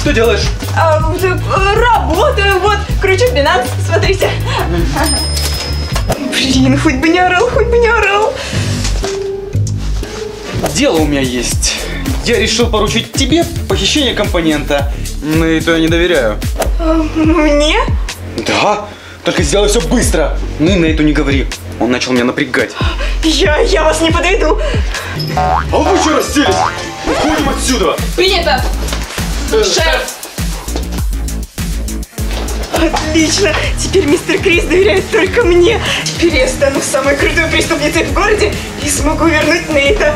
Что делаешь? А, работаю, вот, кручу Binance, смотрите. Блин, хоть бы не орал, хоть бы не орал. Дело у меня есть. Я решил поручить тебе похищение компонента. Ну и то я не доверяю. А, Мне? Да, только сделай все быстро. Ну и на эту не говори. Он начал меня напрягать. Я, я вас не подведу. А вы что расселись? Уходим отсюда. Принято. Шеф. Отлично! Теперь мистер Крис доверяет только мне. Теперь я стану самой крутой преступницей в городе и смогу вернуть Нейта.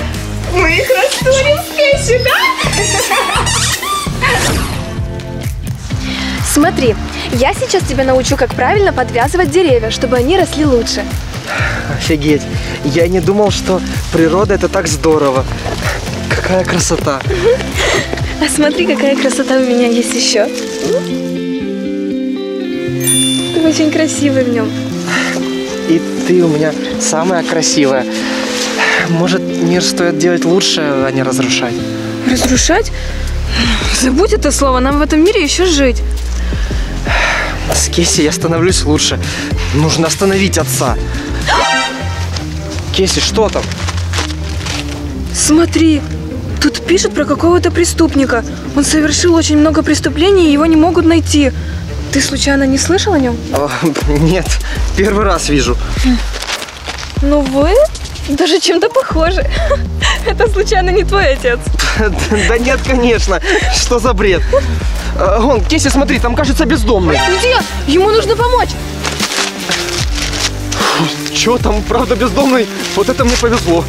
Мы их растворим в Кэсси, да? Смотри, я сейчас тебя научу, как правильно подвязывать деревья, чтобы они росли лучше. Офигеть. Я не думал, что природа это так здорово. Какая красота. А смотри, какая красота у меня есть еще. Ты очень красивый в нем. И ты у меня самая красивая. Может, мир стоит делать лучше, а не разрушать? Разрушать? Забудь это слово, нам в этом мире еще жить. С Кесси я становлюсь лучше. Нужно остановить отца. Кесси, что там? Смотри, тут пишут про какого-то преступника. Он совершил очень много преступлений, и его не могут найти. Ты случайно не слышал о нем? О, нет, первый раз вижу. Ну вы даже чем-то похожи. Это случайно не твой отец? Да нет, конечно. Что за бред? Э, Вон, Кейси, смотри, там кажется бездомный. Где? Ему нужно помочь. Чё там, правда, бездомный? Вот это мне повезло.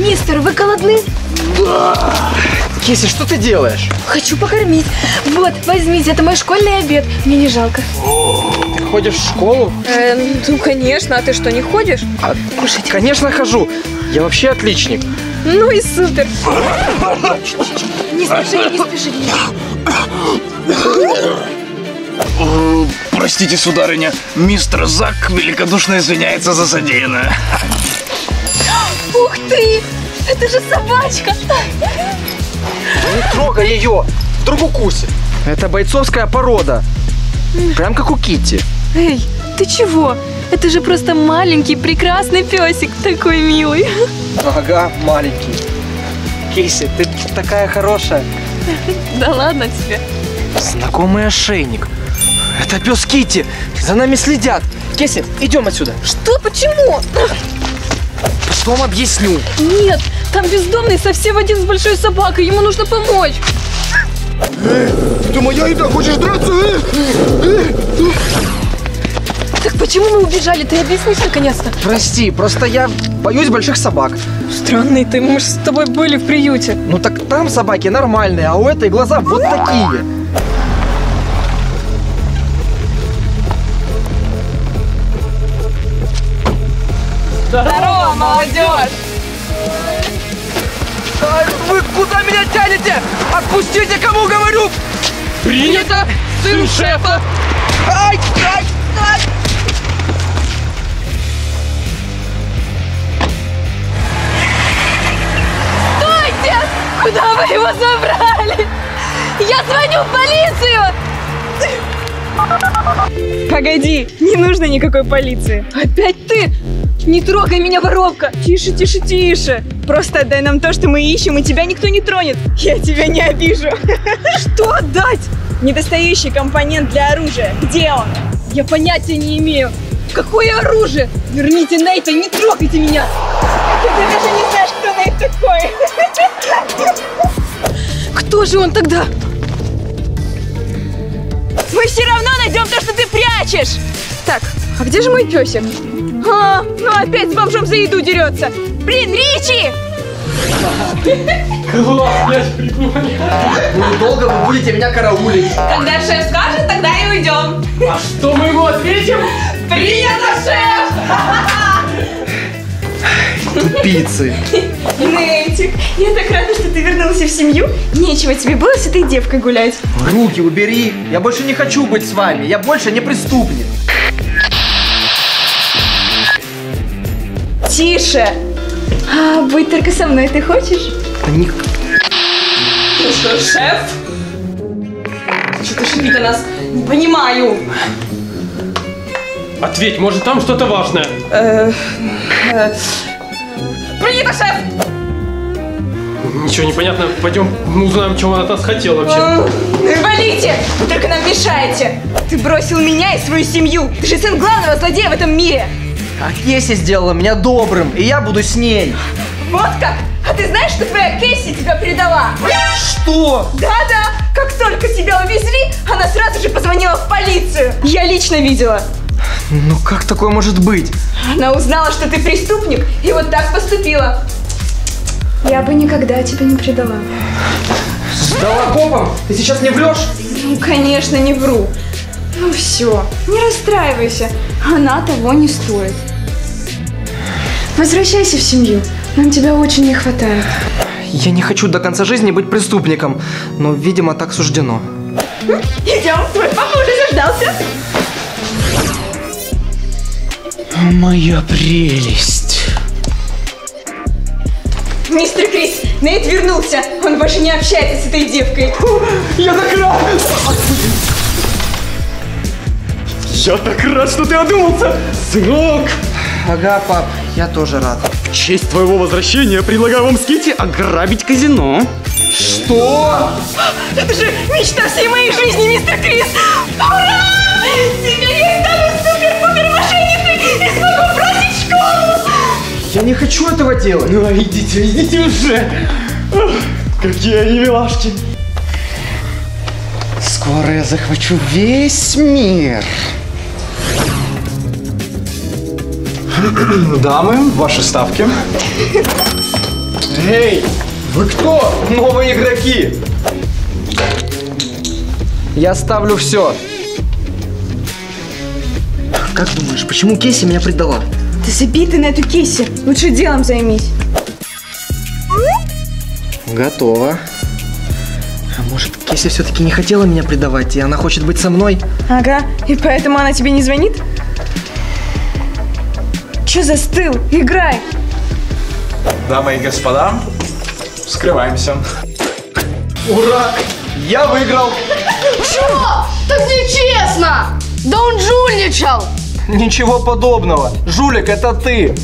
Мистер, вы голодны? Кейси, что ты делаешь? Хочу покормить. Вот, возьмите, это мой школьный обед. Мне не жалко. Ты ходишь в школу? Э, ну, конечно. А ты что, не ходишь? А, Конечно, хожу. Я вообще отличник. Ну и супер. Не спешите, не спешите. Э, Простите, сударыня, мистер Зак великодушно извиняется за содеянное. Ух ты! Это же собачка! Не трогай ее, вдруг укусит. Это бойцовская порода. Прям как у Китти. Эй, ты чего? Это же просто маленький, прекрасный песик, такой милый. Ага, маленький. Кейси, ты такая хорошая. Да ладно тебе. Знакомый ошейник. Это пес Китти. За нами следят. Кейси, идем отсюда. Что? Почему? Потом объясню. Нет, там бездомный совсем один с большой собакой, ему нужно помочь. Это моя еда, хочешь драться? Так почему мы убежали? Ты объяснишь наконец-то? Прости, просто я боюсь больших собак. Странный ты, мы же с тобой были в приюте. Ну так там собаки нормальные, а у этой глаза вот такие. Молодежь! Вы куда меня тянете? Отпустите, кому говорю! Принято, сын шефа! Ай, ай, ай! Стойте! Куда вы его забрали? Я звоню в полицию! Погоди, не нужно никакой полиции. Опять ты? Не трогай меня, воровка! Тише, тише, тише! Просто отдай нам то, что мы ищем, и тебя никто не тронет. Я тебя не обижу. Что отдать? Недостающий компонент для оружия. Где он? Я понятия не имею. Какое оружие? Верните Нейта, не трогайте меня! Ты даже не знаешь, кто Нейт такой. Кто же он тогда? Мы все равно найдем то, что ты прячешь! Так, а где же мой песик? А, ну опять с бомжом за еду дерется! Блин, Ричи! Класс, я ж прикольно. Недолго вы будете меня караулить. Когда шеф скажет, тогда и уйдем. А что мы ему ответим? Принято, шеф! Тупицы. Нейтик, я так рада, что ты вернулся в семью. Нечего тебе было с этой девкой гулять. Руки убери. Я больше не хочу быть с вами. Я больше не преступник. Тише! А быть только со мной ты хочешь? Да не... Ну что, шеф? Что-то шипит о нас. Не понимаю. Ответь, может там что-то важное? Э, э, Принято, шеф! Ничего не понятно. Пойдем узнаем, чего он от нас хотел вообще. Э, Валите! Вы только нам мешаете! Ты бросил меня и свою семью! Ты же сын главного злодея в этом мире! А Кейси сделала меня добрым, и я буду с ней. Вот как? А ты знаешь, что твоя Кэсси тебя предала? Что? Да-да! Как только тебя увезли, она сразу же позвонила в полицию! Я лично видела! Ну как такое может быть? Она узнала, что ты преступник, и вот так поступила. Я бы никогда тебя не предала. Сдала копом? Ты сейчас не врешь? Ну, конечно, не вру. Ну все, не расстраивайся. Она того не стоит. Возвращайся в семью. Нам тебя очень не хватает. Я не хочу до конца жизни быть преступником, но, видимо, так суждено. Идем, твой папа уже заждался. Моя прелесть. Мистер Крис, Нейт вернулся. Он больше не общается с этой девкой. Я так рад! Я так рад, что ты одумался! Сынок! Ага, пап, я тоже рад. В честь твоего возвращения предлагаю вам с ограбить казино. Что? Это же мечта всей моей жизни, мистер Крис! Ура! Теперь я стану супер-пупер мошенницей и смогу бросить школу! Я не хочу этого делать. Ну, идите, идите уже. Ух, Какие они милашки. Скоро я захвачу весь мир. Дамы, ваши ставки. Эй, вы кто? Новые игроки. Я ставлю все. Как думаешь, почему Кейси меня предала? Ты забей ты на эту Кейси. Лучше делом займись. Готово. А может, Кейси все-таки не хотела меня предавать, и она хочет быть со мной? Ага, и поэтому она тебе не звонит? Че застыл? Играй! Дамы и господа, скрываемся. Ура! Я выиграл! Чё? Так нечестно! Да он жульничал! Ничего подобного. Жулик, это ты.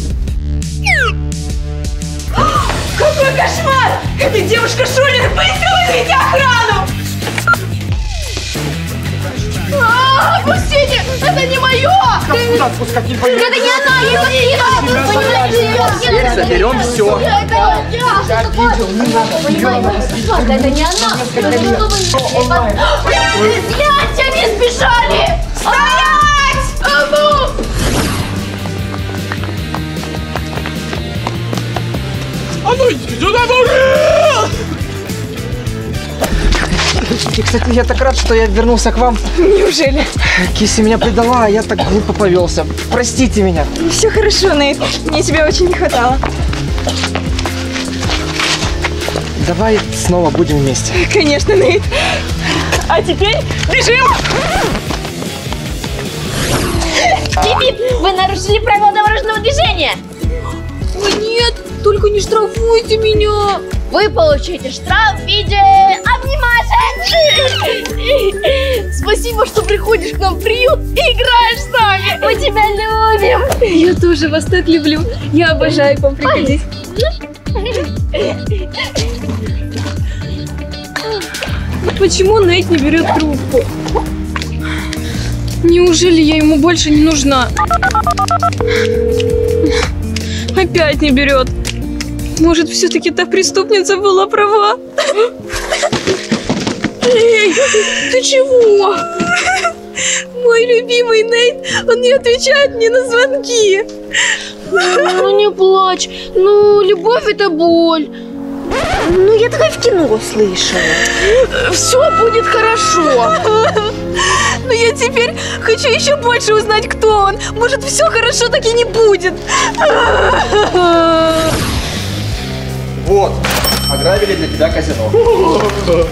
Какой кошмар! Эта девушка Шулер! Быстро вызовите охрану! А, Пустите! Это не мое! Отпускать не пойду? Это не она! Я? Теперь заберем все. Это не я! Это не она! Снять! Они сбежали! Стоять! А ну! А ну идите сюда, мужик! И, кстати, я так рад, что я вернулся к вам. Неужели? Киси меня предала, а я так глупо повелся. Простите меня. Все хорошо, Нейт. Мне тебя очень не хватало. Давай снова будем вместе. Конечно, Нейт. А теперь бежим! Пип-пип, вы нарушили правила дорожного движения. Ой, нет, только не штрафуйте меня. Вы получите штраф в виде обнимашек. Спасибо, что приходишь к нам в приют и играешь с нами. Мы тебя любим. Я тоже вас так люблю. Я обожаю к вам приходить. Почему Нейт не берет трубку? Неужели я ему больше не нужна? Опять не берет. Может, все-таки та преступница была права? Эй, ты чего? Мой любимый Нейт, он не отвечает мне на звонки. Ну не плачь, ну любовь это боль. Ну я такая в кино слышала. Все будет хорошо. Но я теперь хочу еще больше узнать, кто он. Может, все хорошо так и не будет. Вот, ограбили для тебя казино.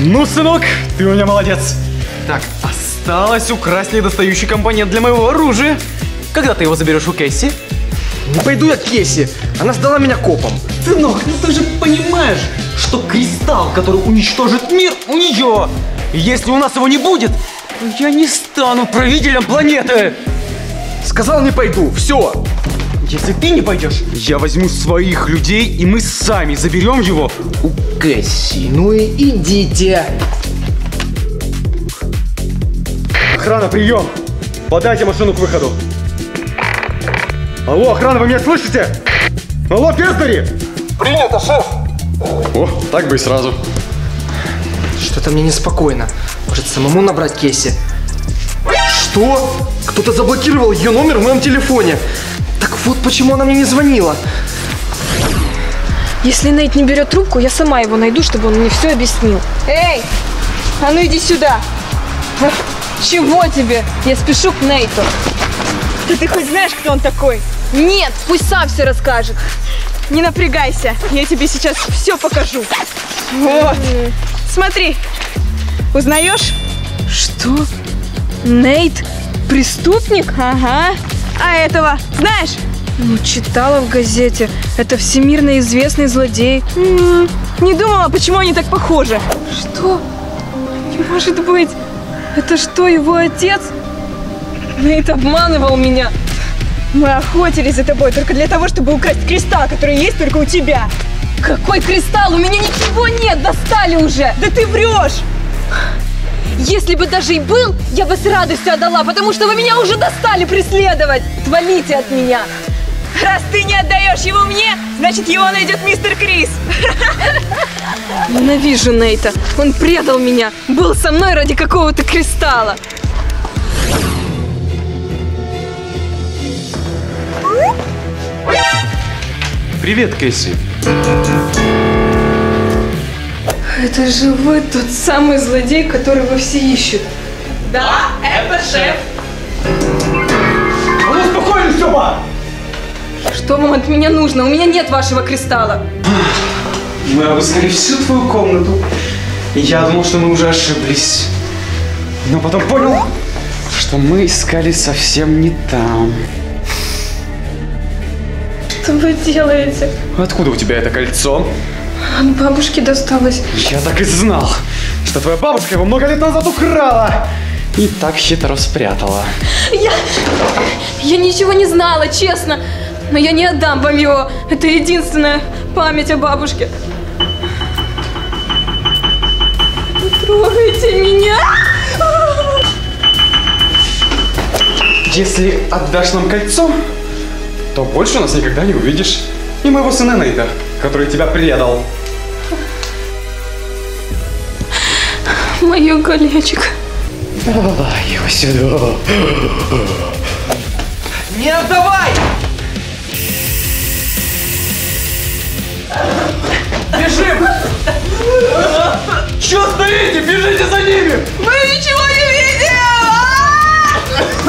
Ну, сынок, ты у меня молодец. Так, осталось украсть недостающий компонент для моего оружия. Когда ты его заберешь у Кэсси? Не пойду я к Кейси. Она сдала меня копом. Сынок, ну ты же понимаешь, что кристалл, который уничтожит мир, у нее. Если у нас его не будет, я не стану правителем планеты. Сказал, не пойду. Все. Если ты не пойдешь, я возьму своих людей, и мы сами заберем его у Кэсси. Ну и идите. Охрана, прием! Подайте машину к выходу. Алло, охрана, вы меня слышите? Алло, Пездари! Принято, шеф. О, так бы и сразу. Что-то мне неспокойно. Может, самому набрать Кейси? Что? Кто-то заблокировал ее номер в моем телефоне. Так вот почему она мне не звонила. Если Нейт не берет трубку, я сама его найду, чтобы он мне все объяснил. Эй, а ну иди сюда. Чего тебе? Я спешу к Нейту. Да ты хоть знаешь, кто он такой? Нет, пусть сам все расскажет. Не напрягайся, я тебе сейчас все покажу. Вот, смотри. Узнаешь? Что? Нейт? Преступник? Ага. А этого знаешь? Ну, читала в газете. Это всемирно известный злодей. М, Не думала, почему они так похожи. Что? Не может быть. Это что, его отец? Нейт обманывал меня. Мы охотились за тобой только для того, чтобы украсть кристалл, который есть только у тебя. Какой кристалл? У меня ничего нет, достали уже. Да ты врешь. Если бы даже и был, я бы с радостью отдала, потому что вы меня уже достали преследовать. Отвалите от меня. Раз ты не отдаешь его мне, значит его найдет мистер Крис. Ненавижу Нейта. Он предал меня. Был со мной ради какого-то кристалла. Привет, Кэсси. Это же вы тот самый злодей, которого все ищут. Да, это шеф. А ну успокоились оба! Что вам от меня нужно? У меня нет вашего кристалла. Мы обыскали всю твою комнату. И я думал, что мы уже ошиблись. Но потом понял, что мы искали совсем не там. Что вы делаете? Откуда у тебя это кольцо? От бабушки досталось. Я так и знал, что твоя бабушка его много лет назад украла. И так хитро спрятала. Я... Я ничего не знала, честно. Но я не отдам вам его. Это единственная память о бабушке. Не трогайте меня! Если отдашь нам кольцо, то больше нас никогда не увидишь. И моего сына Нейта, который тебя предал. Мое колечко. Давай его сюда. Не отдавай! Бежим! Чё стоите? Бежите за ними! Мы ничего не видим!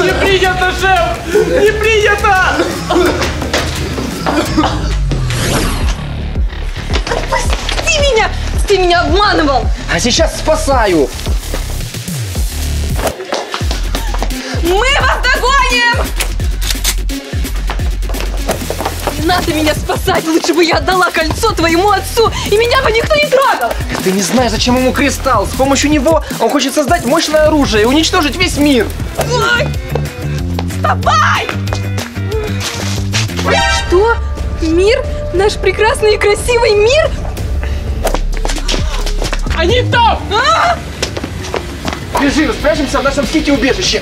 Не принято, шеф! Не принято! Ты меня! Ты меня обманывал! А сейчас спасаю! Мы вас догоним! Не надо меня спасать! Лучше бы я отдала кольцо твоему отцу, и меня бы никто не трогал! Ты не знаешь, зачем ему кристалл. С помощью него он хочет создать мощное оружие и уничтожить весь мир. Ой! Вставай! Что? Мир? Наш прекрасный и красивый мир? Они там! А? Бежим, спрячемся в нашем ските убежище.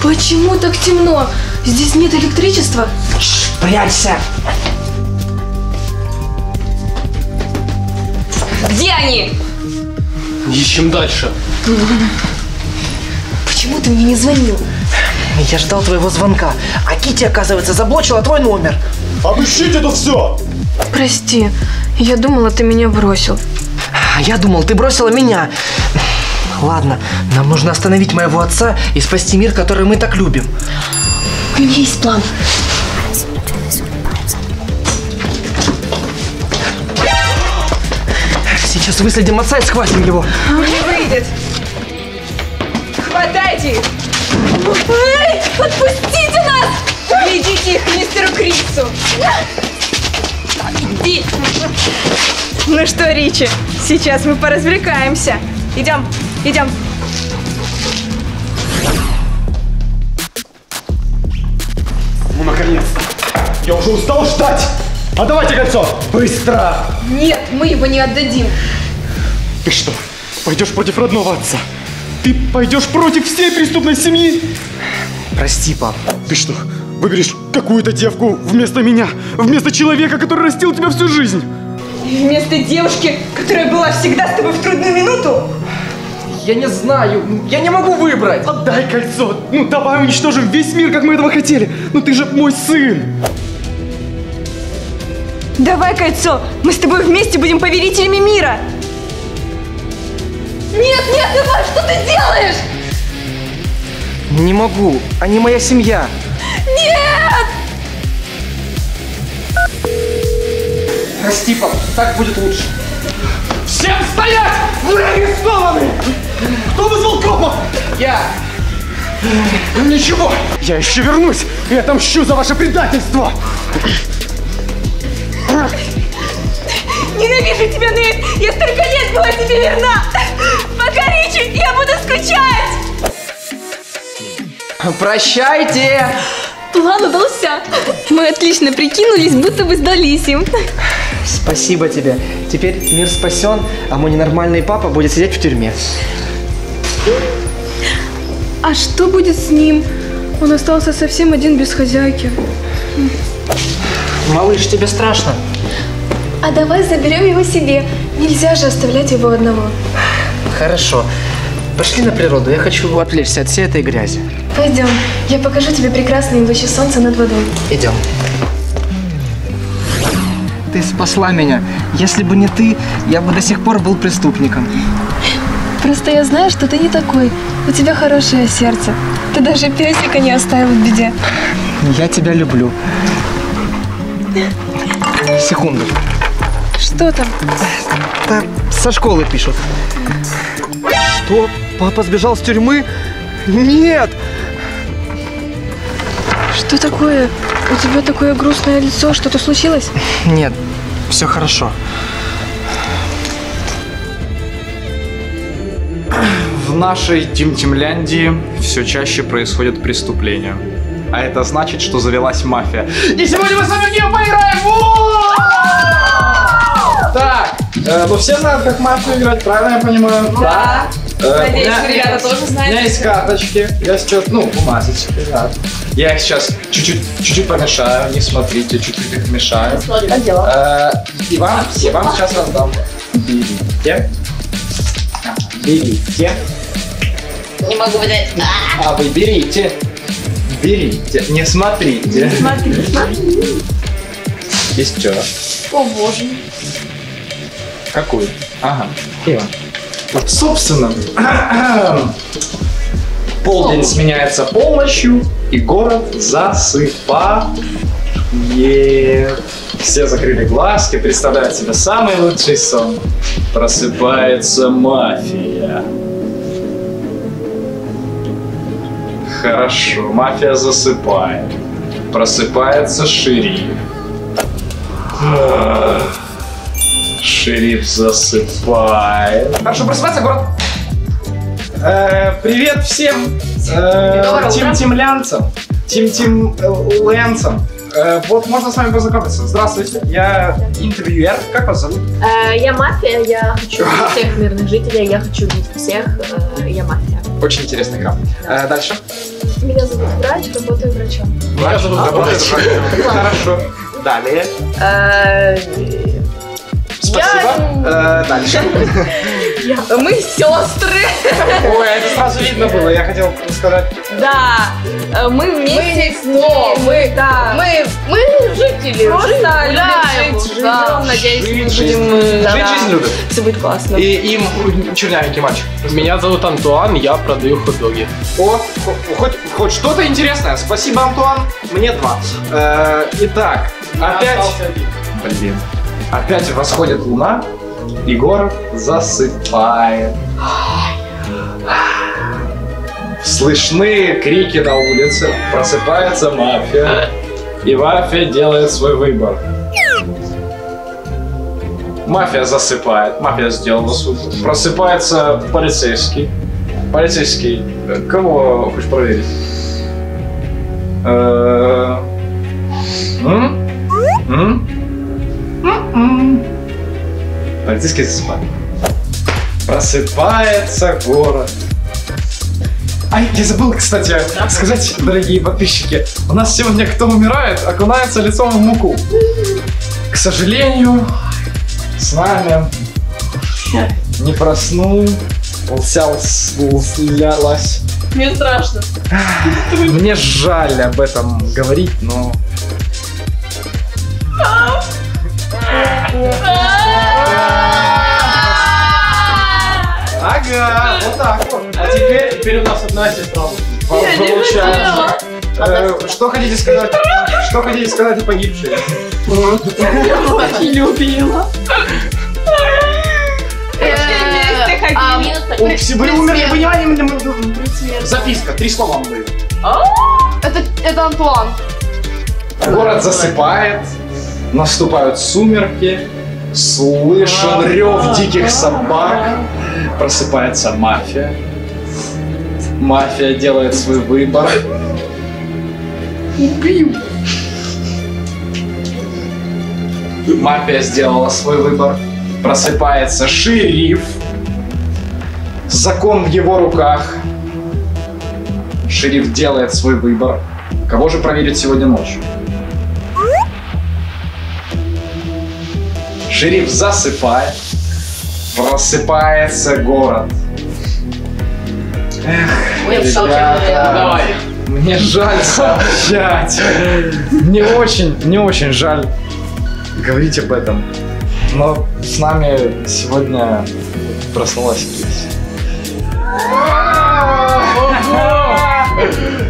Почему так темно? Здесь нет электричества? Прячься. Где они? Ищем дальше. Почему ты мне не звонил? Я ждал твоего звонка, а Кити, оказывается, заблочила твой номер. Обыщите тут все! Прости, я думала, ты меня бросил. Я думал, ты бросила меня. Ладно, нам нужно остановить моего отца и спасти мир, который мы так любим. У меня есть план. Сейчас выследим отца и схватим его. Не выйдет. Хватайте их! Эй, отпустите нас! Ведите их к мистеру Крису. Иди. Ну что, Ричи, сейчас мы поразвлекаемся. Идем, идем. Ну, наконец-то. Я уже устал ждать. Отдавайте кольцо. Быстро. Нет, мы его не отдадим. Ты что, пойдешь против родного отца? Ты пойдешь против всей преступной семьи? Прости, пап. Ты что, выберешь какую-то девку вместо меня? Вместо человека, который растил тебя всю жизнь? И вместо девушки, которая была всегда с тобой в трудную минуту, Я не знаю, я не могу выбрать. Отдай кольцо. Ну, давай уничтожим весь мир, как мы этого хотели. Ну, ты же мой сын. Давай кольцо, мы с тобой вместе будем повелителями мира. Нет, нет, давай, что ты делаешь? Не могу, они моя семья. Нет! Прости, пап, так будет лучше. Всем стоять! Вы арестованы! Кто вызвал копов? Я. Ничего, я еще вернусь и отомщу за ваше предательство. Ненавижу тебя, Нейт! Я столько лет была тебе верна! Пока, Ричи, я буду скучать! Прощайте! План удался. Мы отлично прикинулись, будто бы сдались им. Спасибо тебе. Теперь мир спасен, а мой ненормальный папа будет сидеть в тюрьме. А что будет с ним? Он остался совсем один без хозяйки. Малыш, тебе страшно? А давай заберем его себе. Нельзя же оставлять его одного. Хорошо. Пошли на природу, я хочу отвлечься от всей этой грязи. Пойдем, я покажу тебе прекрасные лучи солнца над водой. Идем. Ты спасла меня. Если бы не ты, я бы до сих пор был преступником. Просто я знаю, что ты не такой. У тебя хорошее сердце. Ты даже песика не оставил в беде. Я тебя люблю. Секунду. Что там? Да, со школы пишут. Что? Папа сбежал с тюрьмы? Нет! Что такое? У тебя такое грустное лицо. Что-то случилось? Нет, все хорошо. В нашей Тим-Тимляндии все чаще происходят преступления. А это значит, что завелась мафия. И сегодня мы с вами в нее поиграем! Так, э, ну все знают, как мафию играть, правильно я понимаю? Да. Э, Надеюсь, у меня- ребята тоже У меня есть карточки. Я сейчас, ну, бумажечки, да. Я их сейчас чуть-чуть, чуть-чуть помешаю. Не смотрите, чуть-чуть их мешаю. Э, И вам, и вам сейчас раздам. Берите. Берите. Не могу взять. А вы берите. Берите. Не смотрите. Смотри, смотри. Еще. О боже. Какую? Ага. Вот, собственно, полдень сменяется полночью, и город засыпает. Все закрыли глазки, представляют себе самый лучший сон. Просыпается мафия. Хорошо, мафия засыпает. Просыпается шериф. Шериф засыпает. Хорошо, просыпается город. Э, привет всем э, тим-тимлянцам, тим-тим-лэнцам. Э, вот можно с вами познакомиться. Здравствуйте, я интервьюер. Как вас зовут? Э, Я мафия, я хочу убить всех мирных жителей, я хочу убить всех, э, я мафия. Очень интересная игра. Э, дальше. Меня зовут Врач, работаю врачом. Меня зовут Хорошо. Далее. Спасибо. Э, дальше. Мы сестры. Ой, это сразу видно было. Я хотел сказать. Да. Э, Мы вместе с ним. Мы, да. Мы, мы жители. Просто жить, любим жить, да. Надеюсь, мы Жить будем... жизнь. Жить жизнь любят. Все будет классно. И им чернявенький мальчик. Меня зовут Антуан, я продаю хот-доги. О, хо- хоть, хоть что-то интересное. Спасибо, Антуан. Мне два. Э, итак, опять... Блин. Опять восходит луна, и город засыпает. Слышны крики на улице, просыпается мафия, и мафия делает свой выбор. Мафия засыпает, мафия сделала свой. Просыпается полицейский. Полицейский, э, кого хочешь проверить? Э, м? М? Полицейский засыпает. Просыпается город. Ай, я забыл, кстати, сказать, дорогие подписчики, у нас сегодня кто умирает, окунается лицом в муку. К сожалению, с нами не проснулась, Мне страшно. Мне жаль об этом говорить, но... Ага, вот так вот. А теперь, теперь у нас одна сестра. Получается. Э, Что хотите сказать? Что хотите сказать о погибшей? Любила. А, Упс, вы умерли, вы не- не- не- Записка, три слова вам даю. Это, это Антуан. Город засыпает, наступают сумерки, слышен рев диких собак, просыпается мафия. Мафия делает свой выбор. Убью. Мафия сделала свой выбор. Просыпается шериф. Закон в его руках. Шериф делает свой выбор. Кого же проверить сегодня ночью? Шериф засыпает. Просыпается город. Эх, ребята, Давай. мне жаль сообщать. Мне очень, мне очень жаль говорить об этом. Но с нами сегодня проснулась Кись.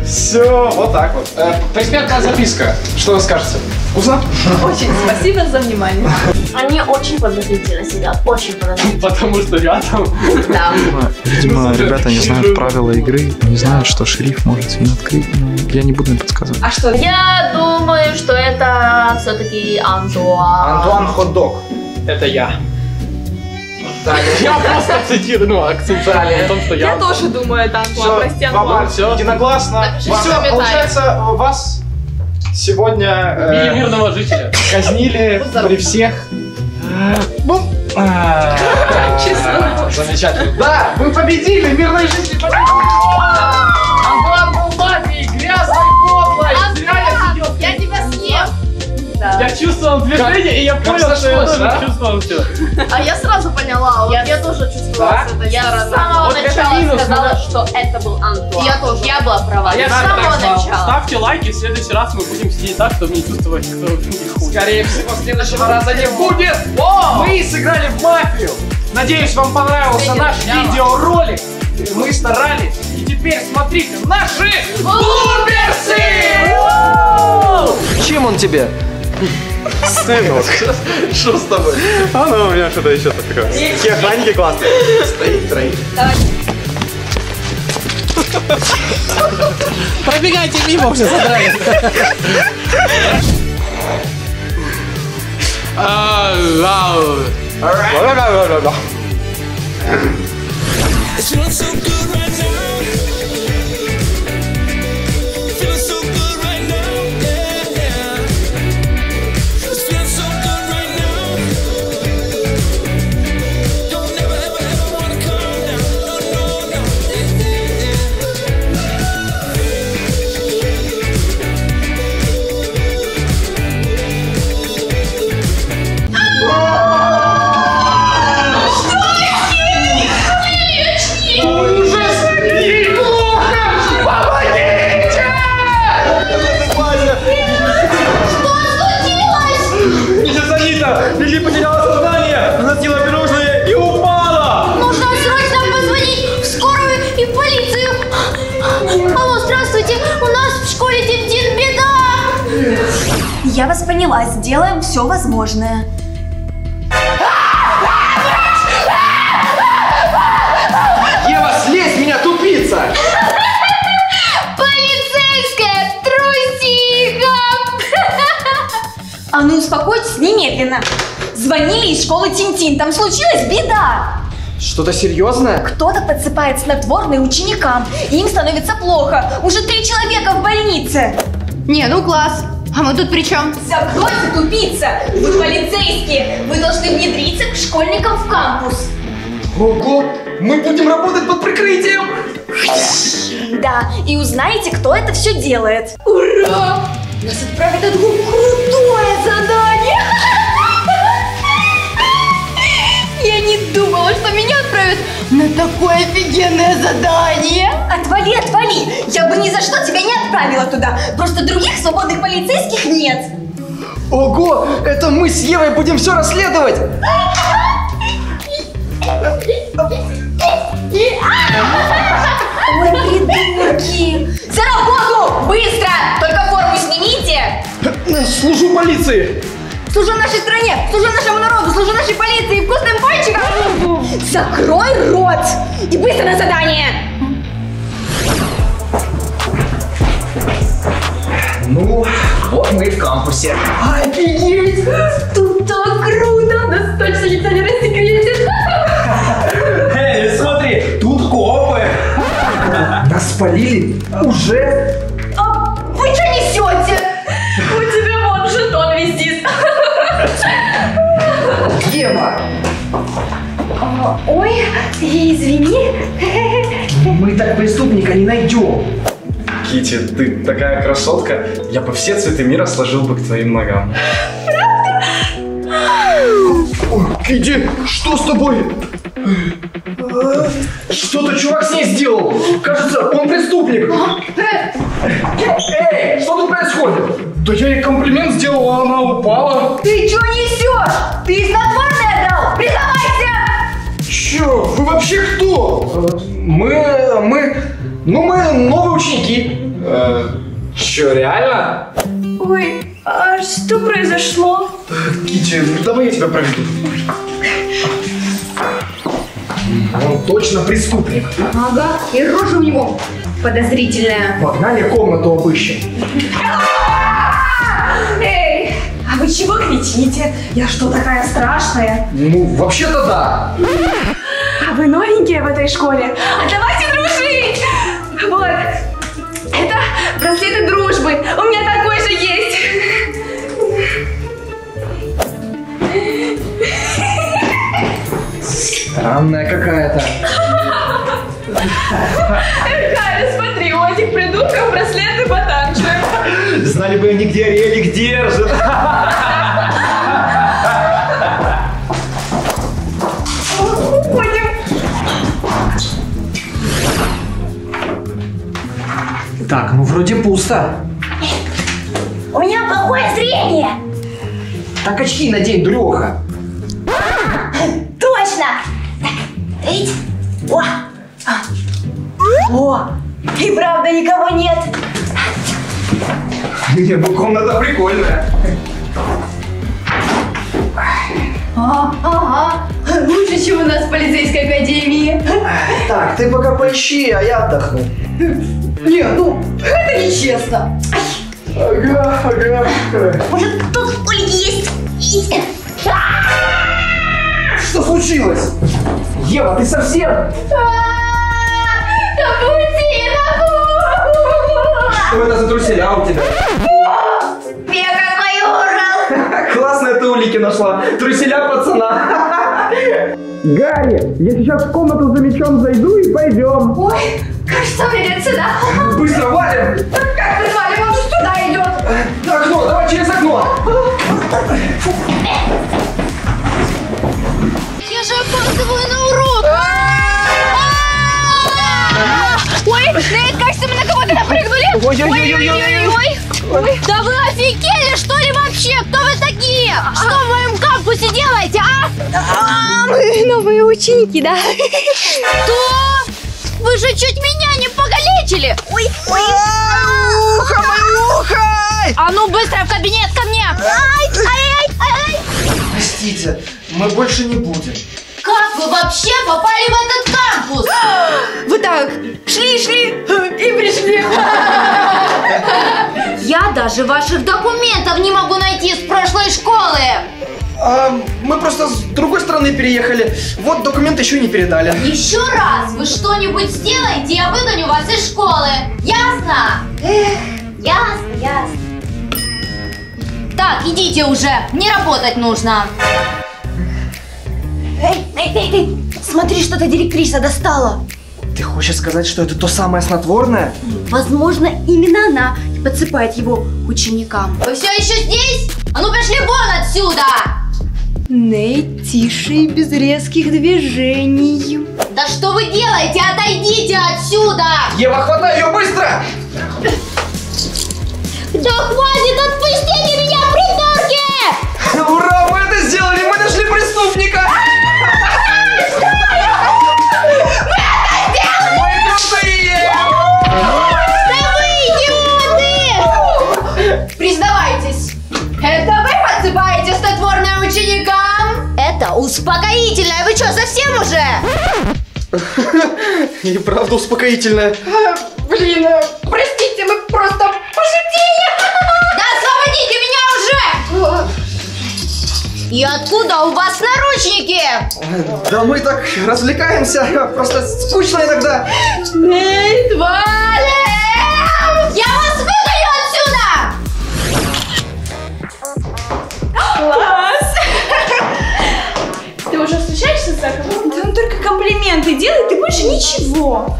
Все, вот так вот. Э, Предсмертная записка. Что вы скажете? Вкусно? Очень спасибо за внимание. Они очень подозрительно сидят, очень подозрительно. Потому что рядом. Да. Видимо, ребята не знают правила игры, не знают, что шериф может свин открыть. но Я не буду им подсказывать. А что? Я думаю, что это все-таки Антуан. Антуан хот-дог. Это я. Я просто цитирую, ну, акцентирую на том, что я. Я тоже думаю, это Антуан. Прости, Антуан. Все, единогласно. Все, получается, вас сегодня э, мирного жителя. казнили при всех. Бум. А, Замечательно. Да, вы победили, мирной жители победили. Я чувствовал движение, и я понял, что я тоже а? чувствовал все. А я сразу поняла, вот я, тоже чувствовала Да? с этой Я с стороны. самого начала минус, сказала, да. что это был Антуан. Я тоже. Я была права. Я с самого начала. Ставьте лайки, в следующий раз мы будем сидеть так, чтобы не чувствовать, кто не хуй. Скорее всего, следующего раза не будет. Мы сыграли в мафию. Надеюсь, вам понравился наш видеоролик. Мы старались. И теперь смотрите наши блуперсы! Чем он тебе? Сынок. Что с тобой? А ну, у меня что-то еще такое. Какие охранники классные. Стоит троих. Пробегайте мимо, уже задрали. А, вау. Миссис Я вас поняла, сделаем все возможное. Ева, слезь меня, тупица! Полицейская трусиха! А ну успокойтесь немедленно. Звонили из школы Тинтин, там случилась беда. Что-то серьезное? Кто-то подсыпает снотворное ученикам, и им становится плохо. Уже три человека в больнице. Не, ну класс. А мы тут при чем? Закройте, тупица! Вы полицейские! Вы должны внедриться к школьникам в кампус. Ого, мы будем работать под прикрытием! Да, и узнаете, кто это все делает. Ура! Нас отправят на крутое задание! Не думала, что меня отправят на такое офигенное задание. Отвали, отвали! Я бы ни за что тебя не отправила туда. Просто других свободных полицейских нет. Ого, это мы с Евой будем все расследовать! Ой, придурки! За работу! Быстро! Только форму снимите! Служу полиции! Служу нашей стране! Служу нашему народу! Служу нашей полиции! и Вкусным пальчиком! Закрой рот! И быстро на задание! Ну, вот мы и в кампусе. Офигеть! Тут так круто! Нас точно никто не рассекретит! Эй, смотри, тут копы! Нас спалили? Уже? Ева! А, Ой, извини, так преступника не найдем. Кити, ты такая красотка, я бы все цветы мира сложил бы к твоим ногам. Кити, что с тобой? Что-то чувак с ней сделал. Кажется, он преступник. Эй, что тут происходит? Да я ей комплимент сделал, а она упала. Ты что несешь? Ты снотворное дал? Чё, вы вообще кто? Мы, мы, ну мы новые ученики. Э, чё, реально? Ой, а что произошло? Кити, давай я тебя проведу. Он точно преступник. Ага, и рожа у него подозрительная. Погнали комнату обыщем. Эй, а вы чего кричите? Я что, такая страшная? Ну, вообще-то да. Вы новенькие в этой школе? А давайте дружить! Вот, это браслеты дружбы. У меня такой же есть. Странная какая-то. Харри, смотри, у этих придурков браслеты потанче. Знали бы они, где релик держит. Так, ну вроде пусто. У меня плохое зрение. Так очки надень, дуреха. Точно. Так. О. А. О. И правда никого нет. Не, ну комната прикольная. А, ага, лучше, чем у нас в полицейской академии. Так, ты пока поищи, а я отдохну. Не, ну, это нечестно. Ага, ага. Может, тут улики есть? Что случилось? Ева, ты совсем? Что это за труселя у тебя? Я какой ужас! Классная ты улики нашла. Труселя пацана. Гарри, я сейчас в комнату за мечом зайду и пойдем. Ой, кажется, он идет сюда. Быстро валим. Как вы звали? Он сюда идет. Окно, давай через окно. Я же опаздываю на урок! Ой, кажется, мы на кого-то напрыгнули! Ой-ой-ой-ой-ой. Ой, Да вы офигели, что ли, вообще? Кто вы такие? Что в моем кампусе делаете, а? Мы новые ученики, да? Что? Вы же чуть меня не покалечили! Ой, ой! Ухо, мое ухо! А ну быстро в кабинет ко мне! Ай, ай, ай, ай! Простите, мы больше не будем. Как вы вообще попали в этот Вы так, шли-шли и пришли. Я даже ваших документов не могу найти с прошлой школы. А, мы просто с другой стороны переехали. Вот документы еще не передали. Еще раз вы что-нибудь сделаете, я выгоню вас из школы. Ясно? Эх, ясно, ясно. Так, идите уже, не работать нужно. Эй, эй, эй, эй, смотри, что-то директриса достала. Ты хочешь сказать, что это то самое снотворное? Возможно, именно она и подсыпает его ученикам. Вы все еще здесь? А ну пошли вон отсюда! Ней, тише и без резких движений. Да что вы делаете? Отойдите отсюда! Ева, хватай ее быстро! Да хватит, отпустите меня, придурки! Ура, мы это сделали! Мы нашли преступника! Это успокоительное, вы что, совсем уже? И правда успокоительное. Блин, простите, мы просто пошутили. Да освободите меня уже! И откуда у вас наручники? Да мы так развлекаемся. Просто скучно иногда. Эй, твали! Встречаешься с Заковым? Да он только комплименты делает и больше ничего.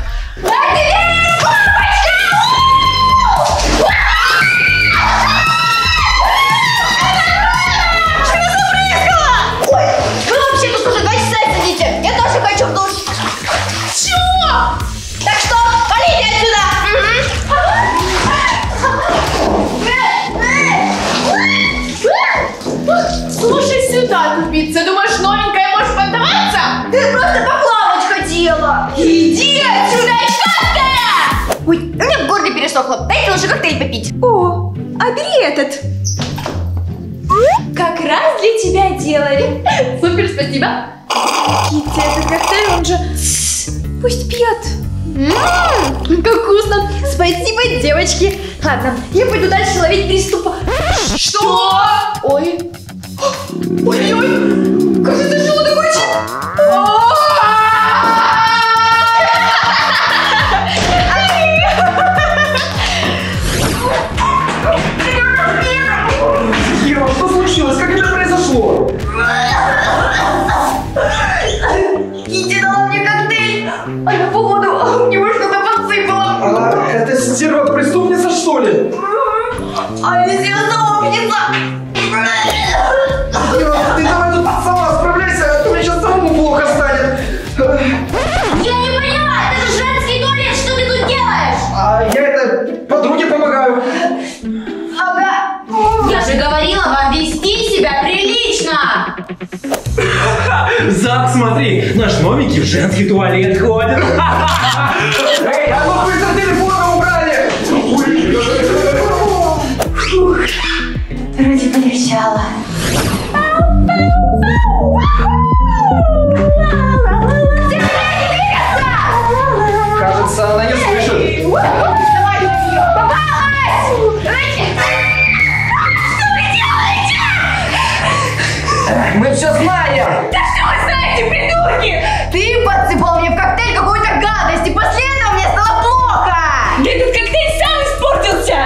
Ой, вы вообще тут уже два часа сидите. Я тоже хочу в душ. Чего? Лучше коктейль попить. О, а бери этот. Как раз для тебя делали. Супер, спасибо. Китти, этот коктейль, он же... Пусть пьет. Ммм, как вкусно. Спасибо, девочки. Ладно, я пойду дальше ловить приступа. Что? Ой. Ой-ой, кажется, желудок Ева, смотри, наш новенький в женский туалет ходит. Эй, а ну быстро телефоны убрали! Вроде полегчало. Кажется, она не слышит. Мы все знаем! Да придурки? Ты подсыпал мне в коктейль какую-то гадость, и после этого мне стало плохо! Этот коктейль сам испортился.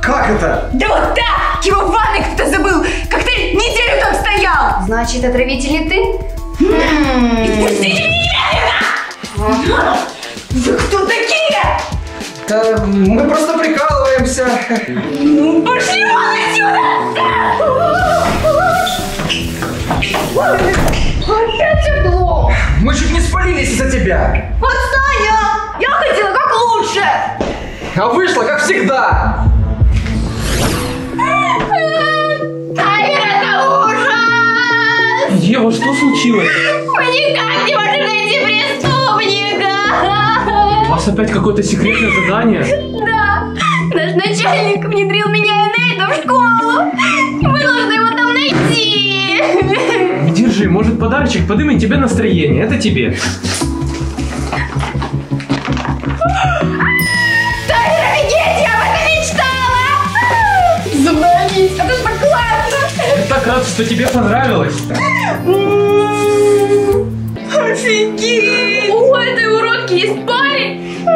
Как это? Да вот так! Его в ванной кто-то забыл! Коктейль неделю там стоял! Значит, отравитель ты? Пустите меня немедленно! Вы кто такие? Да, мы просто прикалываемся. Ну, пошли вон отсюда! Опять тепло! Мы чуть не спалились из-за тебя. Отстань! Я хотела как лучше! А вышло, как всегда. Таймер, это ужас! Ева, что случилось? Мы никак не можем найти преступника! У вас опять какое-то секретное задание? Да, наш начальник внедрил меня и Нейта в школу. Мы должны его там найти. Держи, может подарочек подымет тебе настроение. Это тебе. Офигеть, я об этом мечтала! Завались, это ж так классно! Я так рад, что тебе понравилось. Офигеть! У этой уродки есть парень?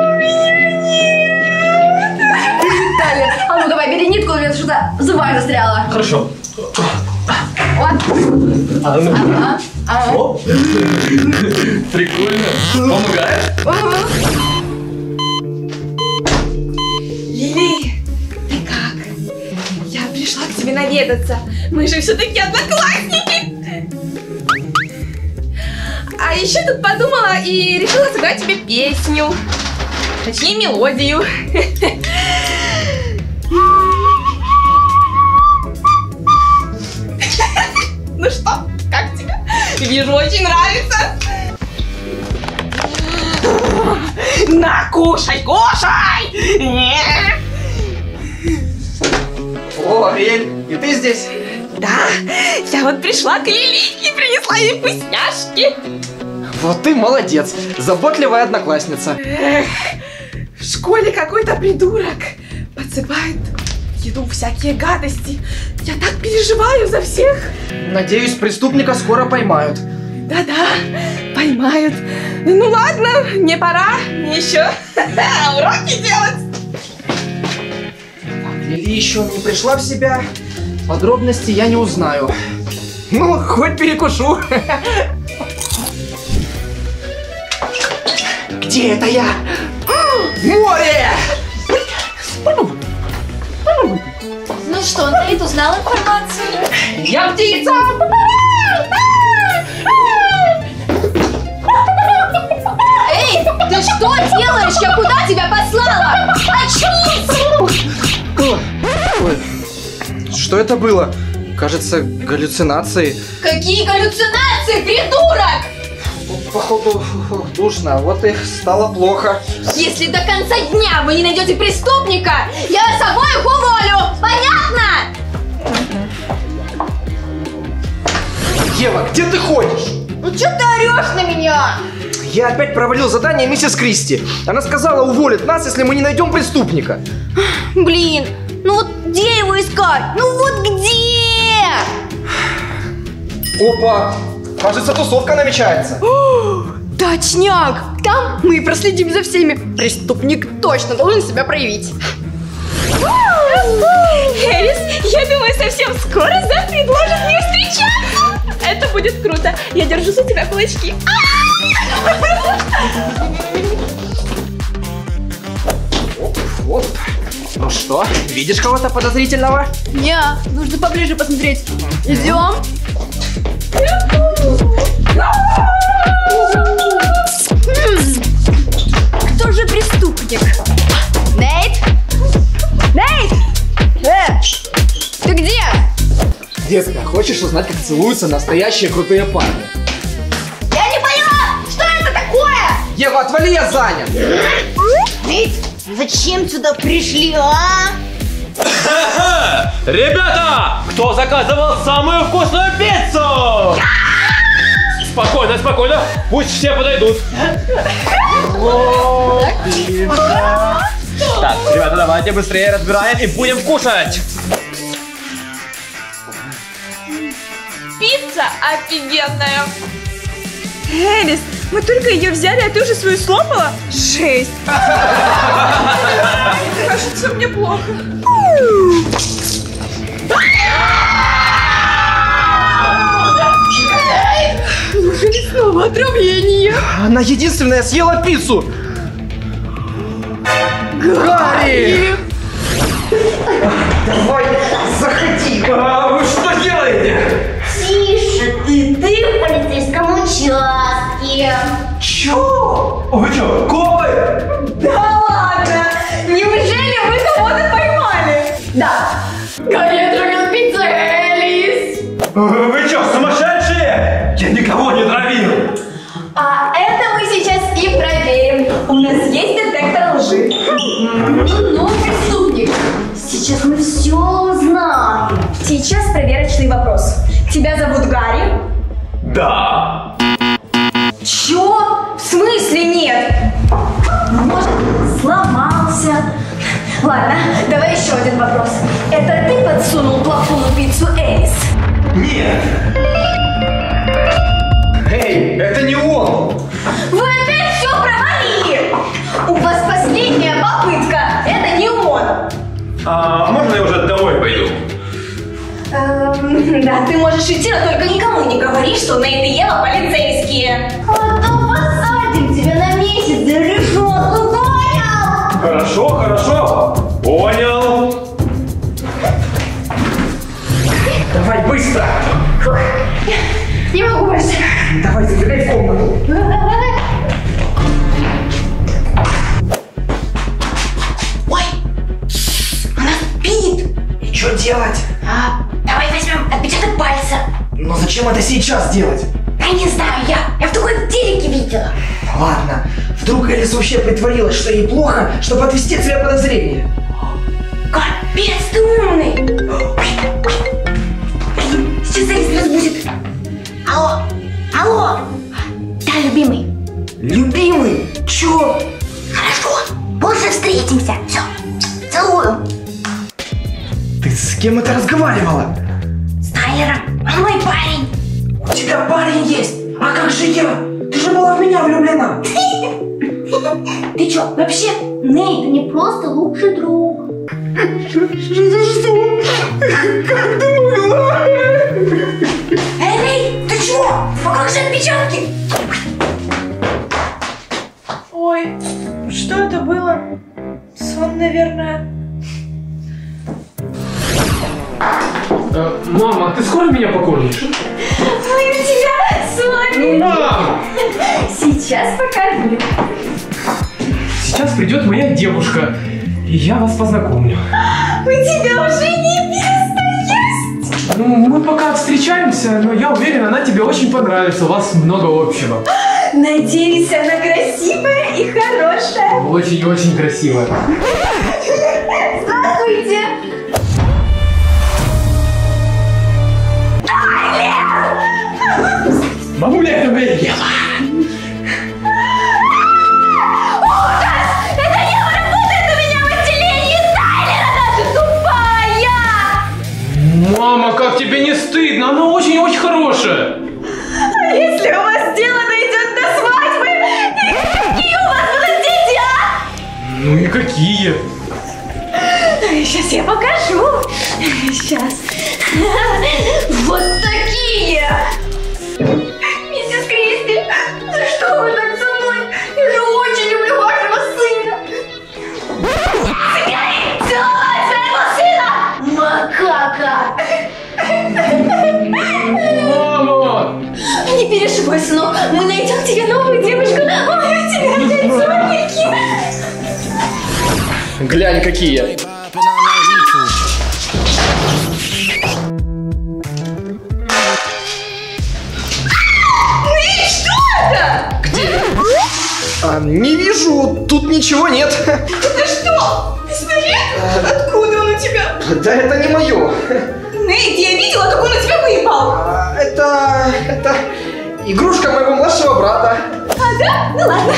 Таймер, а ну давай, бери нитку, у меня что-то в зубах застряло. Хорошо. А ну. Оп. Прикольно. Помогает? Лили, ты как? Я пришла к тебе наведаться. Мы же все-таки одноклассники. А еще тут подумала и решила сыграть тебе песню. Точнее, мелодию. Вижу, очень нравится. На, кушай, кушай! О, Ариэль, и ты здесь? Да, я вот пришла к Лили и принесла ей вкусняшки. Вот ты молодец, заботливая одноклассница. Эх, в школе какой-то придурок подсыпает еду всякие гадости. Я так переживаю за всех. Надеюсь, преступника скоро поймают. Да-да, поймают. Ну ладно, мне пора. Мне еще уроки делать. Лили еще не пришла в себя. Подробности я не узнаю. Ну, хоть перекушу. Где это я? море! Что, Нейт узнал информацию? Я птица! Эй, ты что делаешь? Я куда тебя послала? Очнись! Что это было? Кажется, галлюцинации. Какие галлюцинации, придурок! Походу, душно, вот и стало плохо. Если до конца дня вы не найдете преступника, я с обоих уволю! Понятно? Ева, где ты ходишь? Ну что ты орешь на меня? Я опять провалил задание миссис Кристи. Она сказала уволит нас, если мы не найдем преступника. Блин, ну вот где его искать? Ну вот где? Опа! Кажется, тусовка намечается. Точняк! Там мы и проследим за всеми. Преступник точно должен себя проявить. Элис, я думаю, совсем скоро Зак предложит мне встречаться. Это будет круто. Я держу за тебя кулачки. Вот. Ну что, видишь кого-то подозрительного? Не, нужно поближе посмотреть. Идем. Кто же преступник? Нейт? Нейт! Э, ты где? Детка, хочешь узнать, как целуются настоящие крутые парни? Я не поняла, что это такое? Ева, отвали, я занят! Нейт, зачем сюда пришли, а? Ребята, кто заказывал самую вкусную пиццу? Спокойно, спокойно, пусть все подойдут. Так, ребята, давайте быстрее разбираем и будем кушать. Пицца офигенная. Элис, мы только ее взяли, а ты уже свою слопала? Жесть. Кажется, мне плохо. Неужели снова отравление? Она единственная съела пиццу! Гарри! Давай, заходи! А вы что делаете? Тише ты, ты в полицейском участке. Чё? Вы чё, копы? Да ладно! Неужели вы кого-то поймали? Да. Гарри отравил пиццу Элис. Вы чё, сумасшедшие? Я никого не травил. А это мы сейчас и проверим. У нас есть детектор лжи. Ну, преступник, сейчас мы все узнаем. Сейчас проверочный вопрос. Тебя зовут Гарри? Да. Чё? В смысле нет? Ну, Может, сломался. Ладно, давай еще один вопрос. Это ты подсунул плохую пиццу Элис? Нет. Эй, это не он! Вы опять все провалили! У вас последняя попытка. Это не он. А можно я уже домой пойду? Эм, да, ты можешь идти, но только никому не говори, что Нейт и Ева полицейские. А то посадим тебя на месяц за решетку, понял? Хорошо, хорошо. Понял. Давай быстро! Не могу больше. Давай, забегай в комнату. Ой, она спит. И что делать? А, давай возьмем отпечаток пальца. Но зачем это сейчас делать? Я не знаю, я, я в такой телеке видела. Ладно, вдруг Элис вообще притворилась, что ей плохо, чтобы отвести от себя подозрения. Капец, ты умный. Сейчас Элис разбудит. Алло, алло. Да, любимый. Любимый? Чё? Хорошо, позже встретимся. Все, целую. Ты с кем это разговаривала? С Тайлером, он мой парень. У тебя парень есть? А как же я? Ты же была в меня влюблена. Ты чё, вообще, Нейт не просто лучший друг. Как ты могла? Что? А как же отпечатки? Ой, что это было? Сон, наверное. Э, мама, ты скоро меня покормишь? Мы тебя сами. Мама! Ну сейчас покормлю. Сейчас придет моя девушка, и я вас познакомлю. Мы тебя уже не мы пока встречаемся, но я уверен, она тебе очень понравится, у вас много общего. Надеюсь, она красивая и хорошая. Очень-очень красиво. Здравствуйте. Мамуля, это моя Ева. Мама, как тебе не стыдно? Она очень-очень хорошая. А если у вас дело дойдет до свадьбы, и какие у вас будут дети, а? Ну и какие? Сейчас я покажу. Сейчас. Вот такие. Мама! Не переживай, сынок, мы найдем тебе новую девушку. Ой, у тебя опять сольники. Глянь, какие. Где? А, не вижу, тут ничего нет. Это что? Пистолет? Откуда? Да это не мое. Нейт, я видела, как он у тебя выпал. А, это... это игрушка моего младшего брата. А, да? Ну ладно.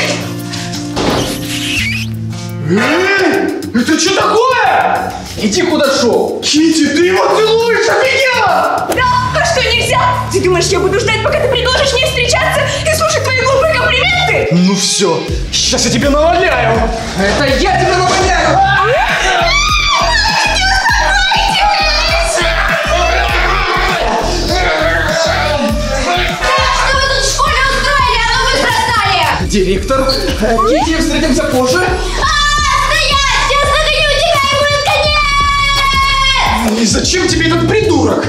Это что такое? Иди куда шел. Кити, ты его целуешь, офигела! Да, а что нельзя? Ты думаешь, я буду ждать, пока ты предложишь мне встречаться и слушать твои глупые комплименты? Ну все, сейчас я тебе наваляю. Это я тебя наваляю! Директор, Кити, встретимся позже. Стоять! Сейчас догоню тебя и будет конец! И зачем тебе этот придурок?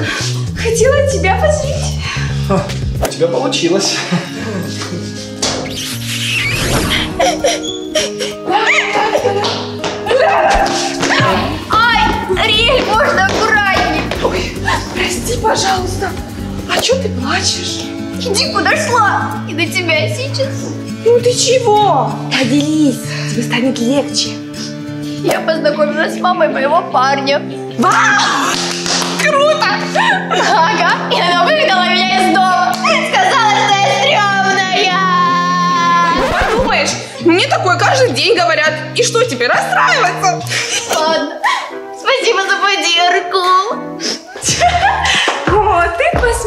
Хотела тебя позлить. А, у тебя получилось. Ай, Риэль, можно аккуратней? Ой, прости, пожалуйста. А чё ты плачешь? Иди куда шла, и до тебя сейчас. Ну ты чего? Поделись, тебе станет легче. Я познакомилась с мамой моего парня. Вау! Круто! Ага, и она выгнала меня из дома. Сказала, что я стрёмная. Подумаешь, мне такое каждый день говорят. И что теперь, расстраиваться? Ладно, спасибо за поддержку.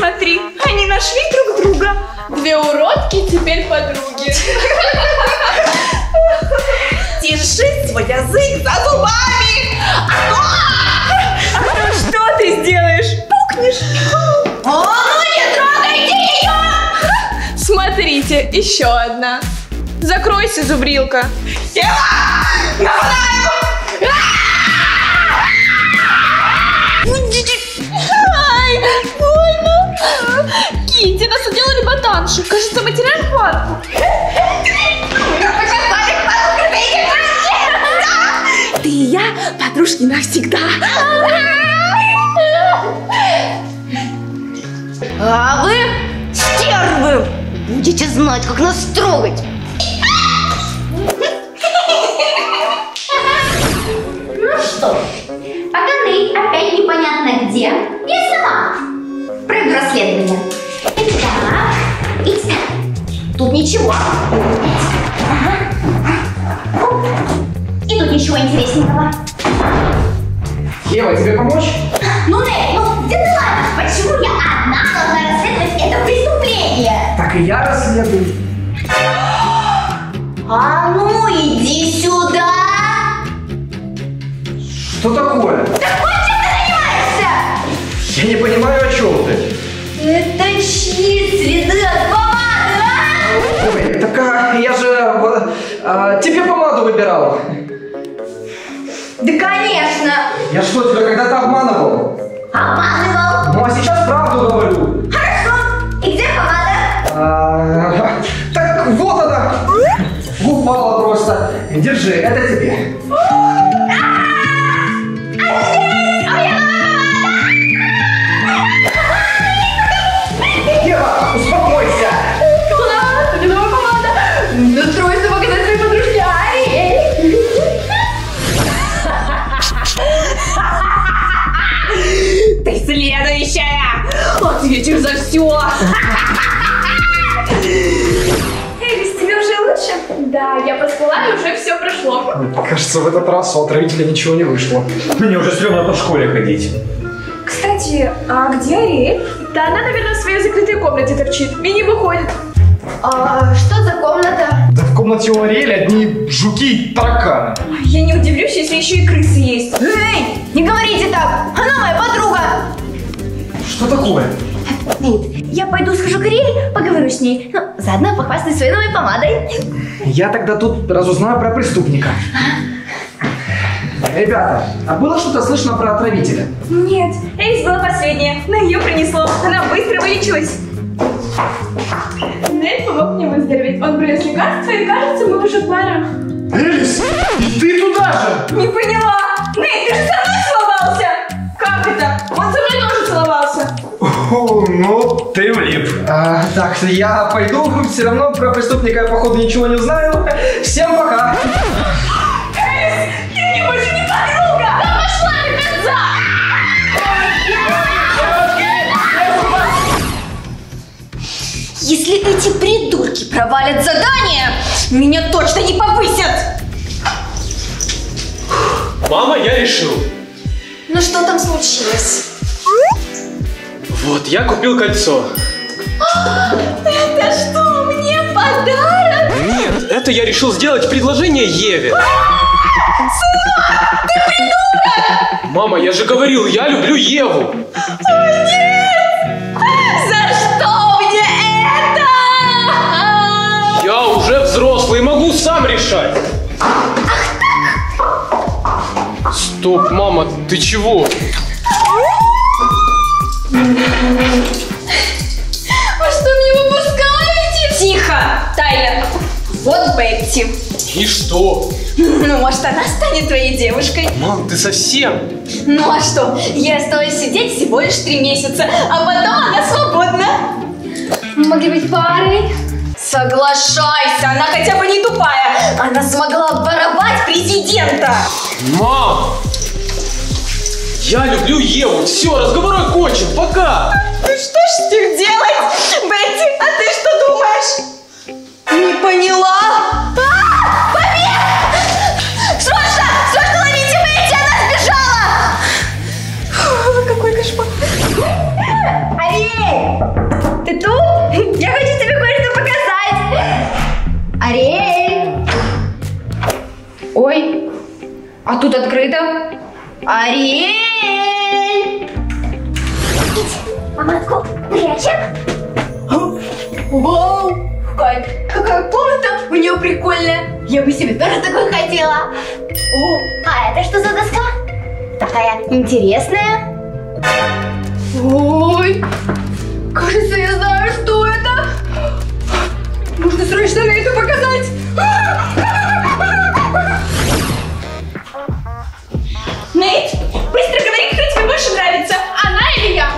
Посмотри, они нашли друг друга. Две уродки теперь подруги. Держи свой язык за зубами! А то что ты сделаешь? Пукнешь? О, не трогайте ее! Смотрите, еще одна. Закройся, зубрилка. Ева! Ай, Китти, нас уделали ботаншу. Кажется, мы теряем хватку. Ты и я подружки навсегда. А вы, стервы, будете знать, как нас трогать. Ну что ж, пока Нейт опять непонятно где, я сама пройду расследование. Итак, итак, тут ничего. Ага. И тут ничего интересненького. Ева, тебе помочь? Ну, Нейт, ну ты ладно? Почему я одна должна расследовать это преступление? Так и я расследую. А ну иди сюда! Что такое? Да я не понимаю, о чем ты. Это чьи следы от помады, а? Ой, так а, я же а, а, тебе помаду выбирал. Да, конечно. Я что, тебя когда-то обманывал? Обманывал? Ну, а сейчас правду говорю. Хорошо. И где помада? А, так вот она. Упала просто. Держи, это тебе. Следующая. Ответишь за все. Элис, тебе уже лучше? Да, я поспала и уже все прошло. Кажется, в этот раз у отравителя ничего не вышло. Мне уже стрёмно по школе ходить. Кстати, а где Ариэль? Да она, наверное, в своей закрытой комнате торчит и не выходит. А что за комната? Да в комнате у Ариэли одни жуки и тараканы. Я не удивлюсь, если еще и крысы есть. Эй, не говорите так! Что такое? Нейт, я пойду схожу к Ариэль, поговорю с ней. Ну, заодно похвастаюсь своей новой помадой. Я тогда тут разузнаю про преступника. Ребята, а было что-то слышно про отравителя? Нет, Элис была последняя, но ее принесло. Она быстро вылечилась. Нель помог мне выздороветь. Он принес лекарства, и кажется, мы уже пара. Элис, и ты туда же! Не поняла! Нель, ты же со мной целовался! Как это? Он со мной целовался. О, ну, ты влип. А, так, я пойду, все равно про преступника я, походу, ничего не узнаю. Всем пока! Элис, ты мне больше не подруга! Да пошла ты! Если эти придурки провалят задание, меня точно не повысят! Мама, я решил. Ну что там случилось? Вот, я купил кольцо. Это что, мне подарок? Нет, это я решил сделать предложение Еве. Ты придурок! Мама, я же говорил, я люблю Еву. Ой, нет! За что мне это? Я уже взрослый, могу сам решать. Стоп, мама, ты чего? Вы что, меня выпускаете? Тихо, Тайлер. Вот Бетти. И что? Ну, может, она станет твоей девушкой? Мам, ты совсем? Ну а что, ей осталось сидеть всего лишь три месяца, а потом она свободна. Могли быть парой? Соглашайся, она хотя бы не тупая. Она смогла воровать президента. Мам! Я люблю Еву. Все, разговор окончен. Пока. Ну что ж ним делать? Бетти, а ты что думаешь? Не поняла. А! Побег! Срочно! Срочно ловите Бетти, она сбежала! Какой кошмар. Ариэль! Ты тут? Я хочу тебе кое-что показать. Ариэль! Ой, а тут открыто. Ариэль! Помадку прячем? Вау! Кайф! Какая комната у нее прикольная! Я бы себе тоже такой хотела! О, а это что за доска? Такая интересная. Ой! Кажется, я знаю, что это! Нужно срочно на это показать! Нейт, быстро говори, кто тебе больше нравится, она или я?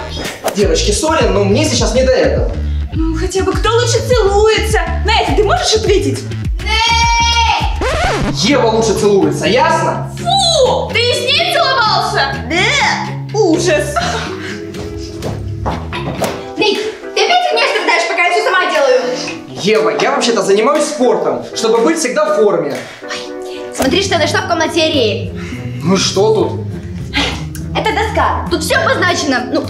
Девочки, сори, но мне сейчас не до этого. Ну, хотя бы кто лучше целуется? На это ты можешь ответить? Ева лучше целуется, ясно? Фу! Ты с ней целовался? Да! Ужас! Нейт, ты опять меня страдаешь, пока я все сама делаю? Ева, я вообще-то занимаюсь спортом, чтобы быть всегда в форме. Смотри, что я нашла в комнате Ареи. Ну что тут? Это доска. Тут все обозначено. Ну,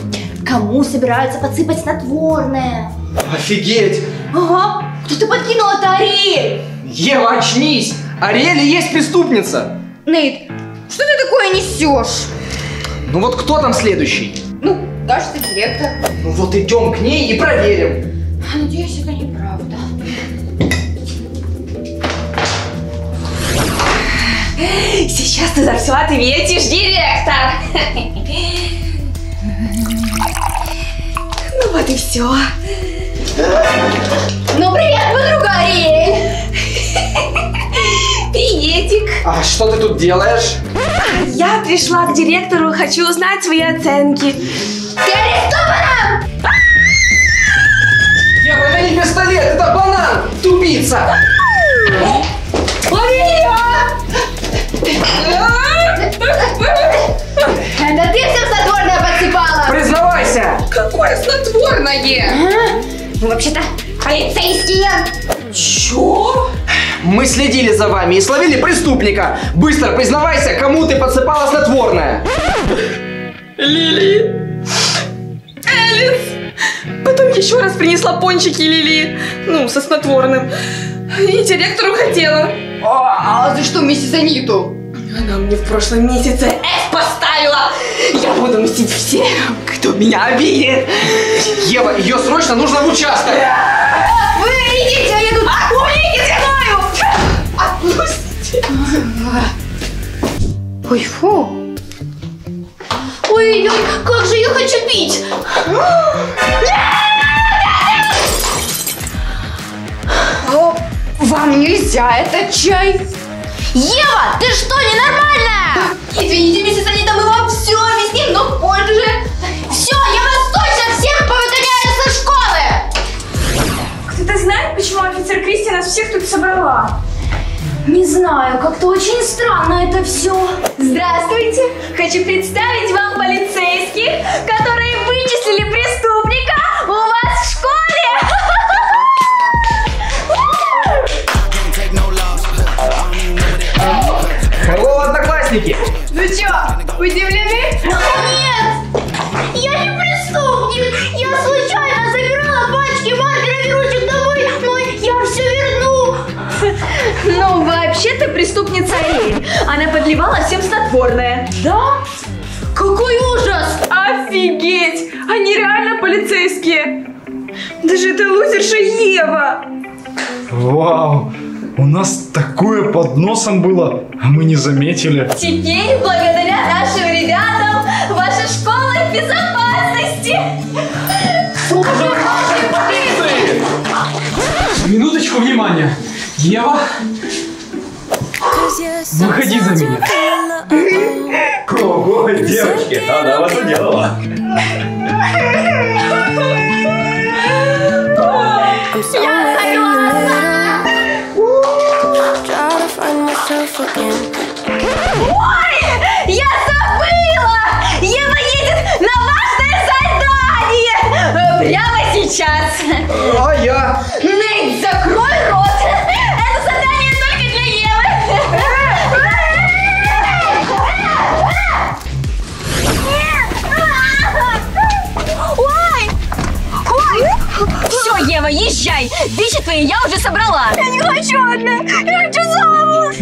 кому собираются подсыпать снотворное? Офигеть! Ага. Кто ты подкинул это Ариэль? Ева, очнись! Ариэль и есть преступница! Нейт, что ты такое несешь? Ну вот кто там следующий? Ну, кажется, директор. Ну вот идем к ней и проверим. Надеюсь, это неправда. Сейчас ты за все ответишь, директор! Ну вот и все. Ну, привет, подруга Ариэль! Приветик! А что ты тут делаешь? Я пришла к директору, хочу узнать свои оценки. Ты арестована! Ева, это не пистолет, это банан! Тупица! Ее! Это ты всем снотворное подсыпала? Признавайся! какое снотворное? Мы вообще-то полицейские. Чё? Мы следили за вами и словили преступника. Быстро признавайся, кому ты подсыпала снотворное. Лили. Элис. Потом еще раз принесла пончики Лили. Ну, со снотворным. И директору хотела. А, а ты что, миссис Аниту? Она мне в прошлом месяце F поставила. Я буду мстить всем, кто меня обидит. Ева, ее срочно нужно в участок. Вы идите, а я тут... Уйдите мною! Отпустите. Ой, фу. Ой-ой, как же я хочу пить! О, Вам нельзя, это чай. Ева, ты что, ненормальная? Извините, миссис Анита, мы вам все объясним, но позже. Все, я вас точно всех повыгоняю со школы! Кто-то знает, почему офицер Кристи нас всех тут собрала? Не знаю, как-то очень странно это все. Здравствуйте! Хочу представить вам полицейских, которые вычислили преступника одноклассники. Ну чё, удивлены? Нет! Я не преступник! Я случайно забирала пачки маркеров и ручек домой, но я все верну! Ну, вообще-то преступница Ариэль. Она подливала всем снотворное. Да? Какой ужас! Офигеть! Они реально полицейские! Даже это лузерша Ева! Вау! У нас такое под носом было, а мы не заметили. Теперь, благодаря нашим ребятам, ваша школа в безопасности! Минуточку внимания. Ева, выходи за меня. Ого, девочки, она вас уделала. Ой! Я забыла! Ева едет на важное задание! Прямо сейчас! А я? Нейт, закрой рот! Ева, езжай! Вещи твои я уже собрала! Я не хочу одна! Я хочу замуж!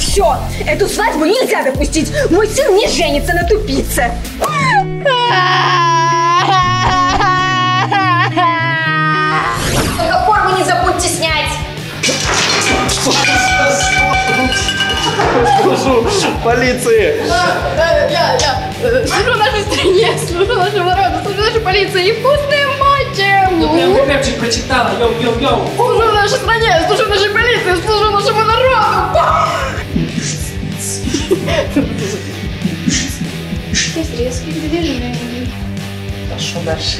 Все, эту свадьбу нельзя допустить! Мой сын не женится на тупице! Только форму не забудьте снять! Служу полиции. Я, я э, служу нашей стране, служу нашему народу, служу нашей полиции и вкусным Ну прям рэпчик прочитала, yo-yo-yo. Служу нашей стране, служу нашей полиции, служу нашему народу! Без резких движений. Пошел дальше.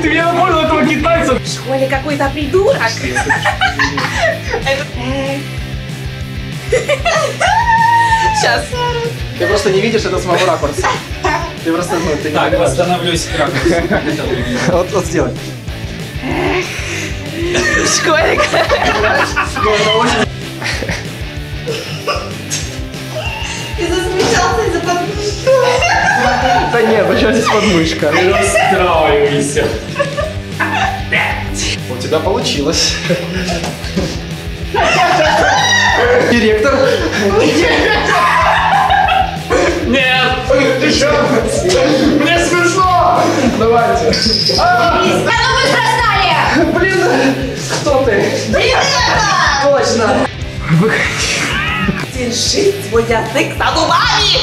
Ты меня напомнил этого китайца. В школе какой-то придурок. Сейчас. Ты просто не видишь это с моего ракурса. Ты просто, ну, ты Так, восстановлюсь. Вот, вот сделай. Школьник. Ты засмеялся из-за подмышки. Да нет, ну что здесь подмышка? Расстраивайся. У тебя получилось. Директор. Что? Мне смешно! Давайте. А ну быстро встали! Блин, кто ты? Блин, это! Точно. Держи свой язык за зубами!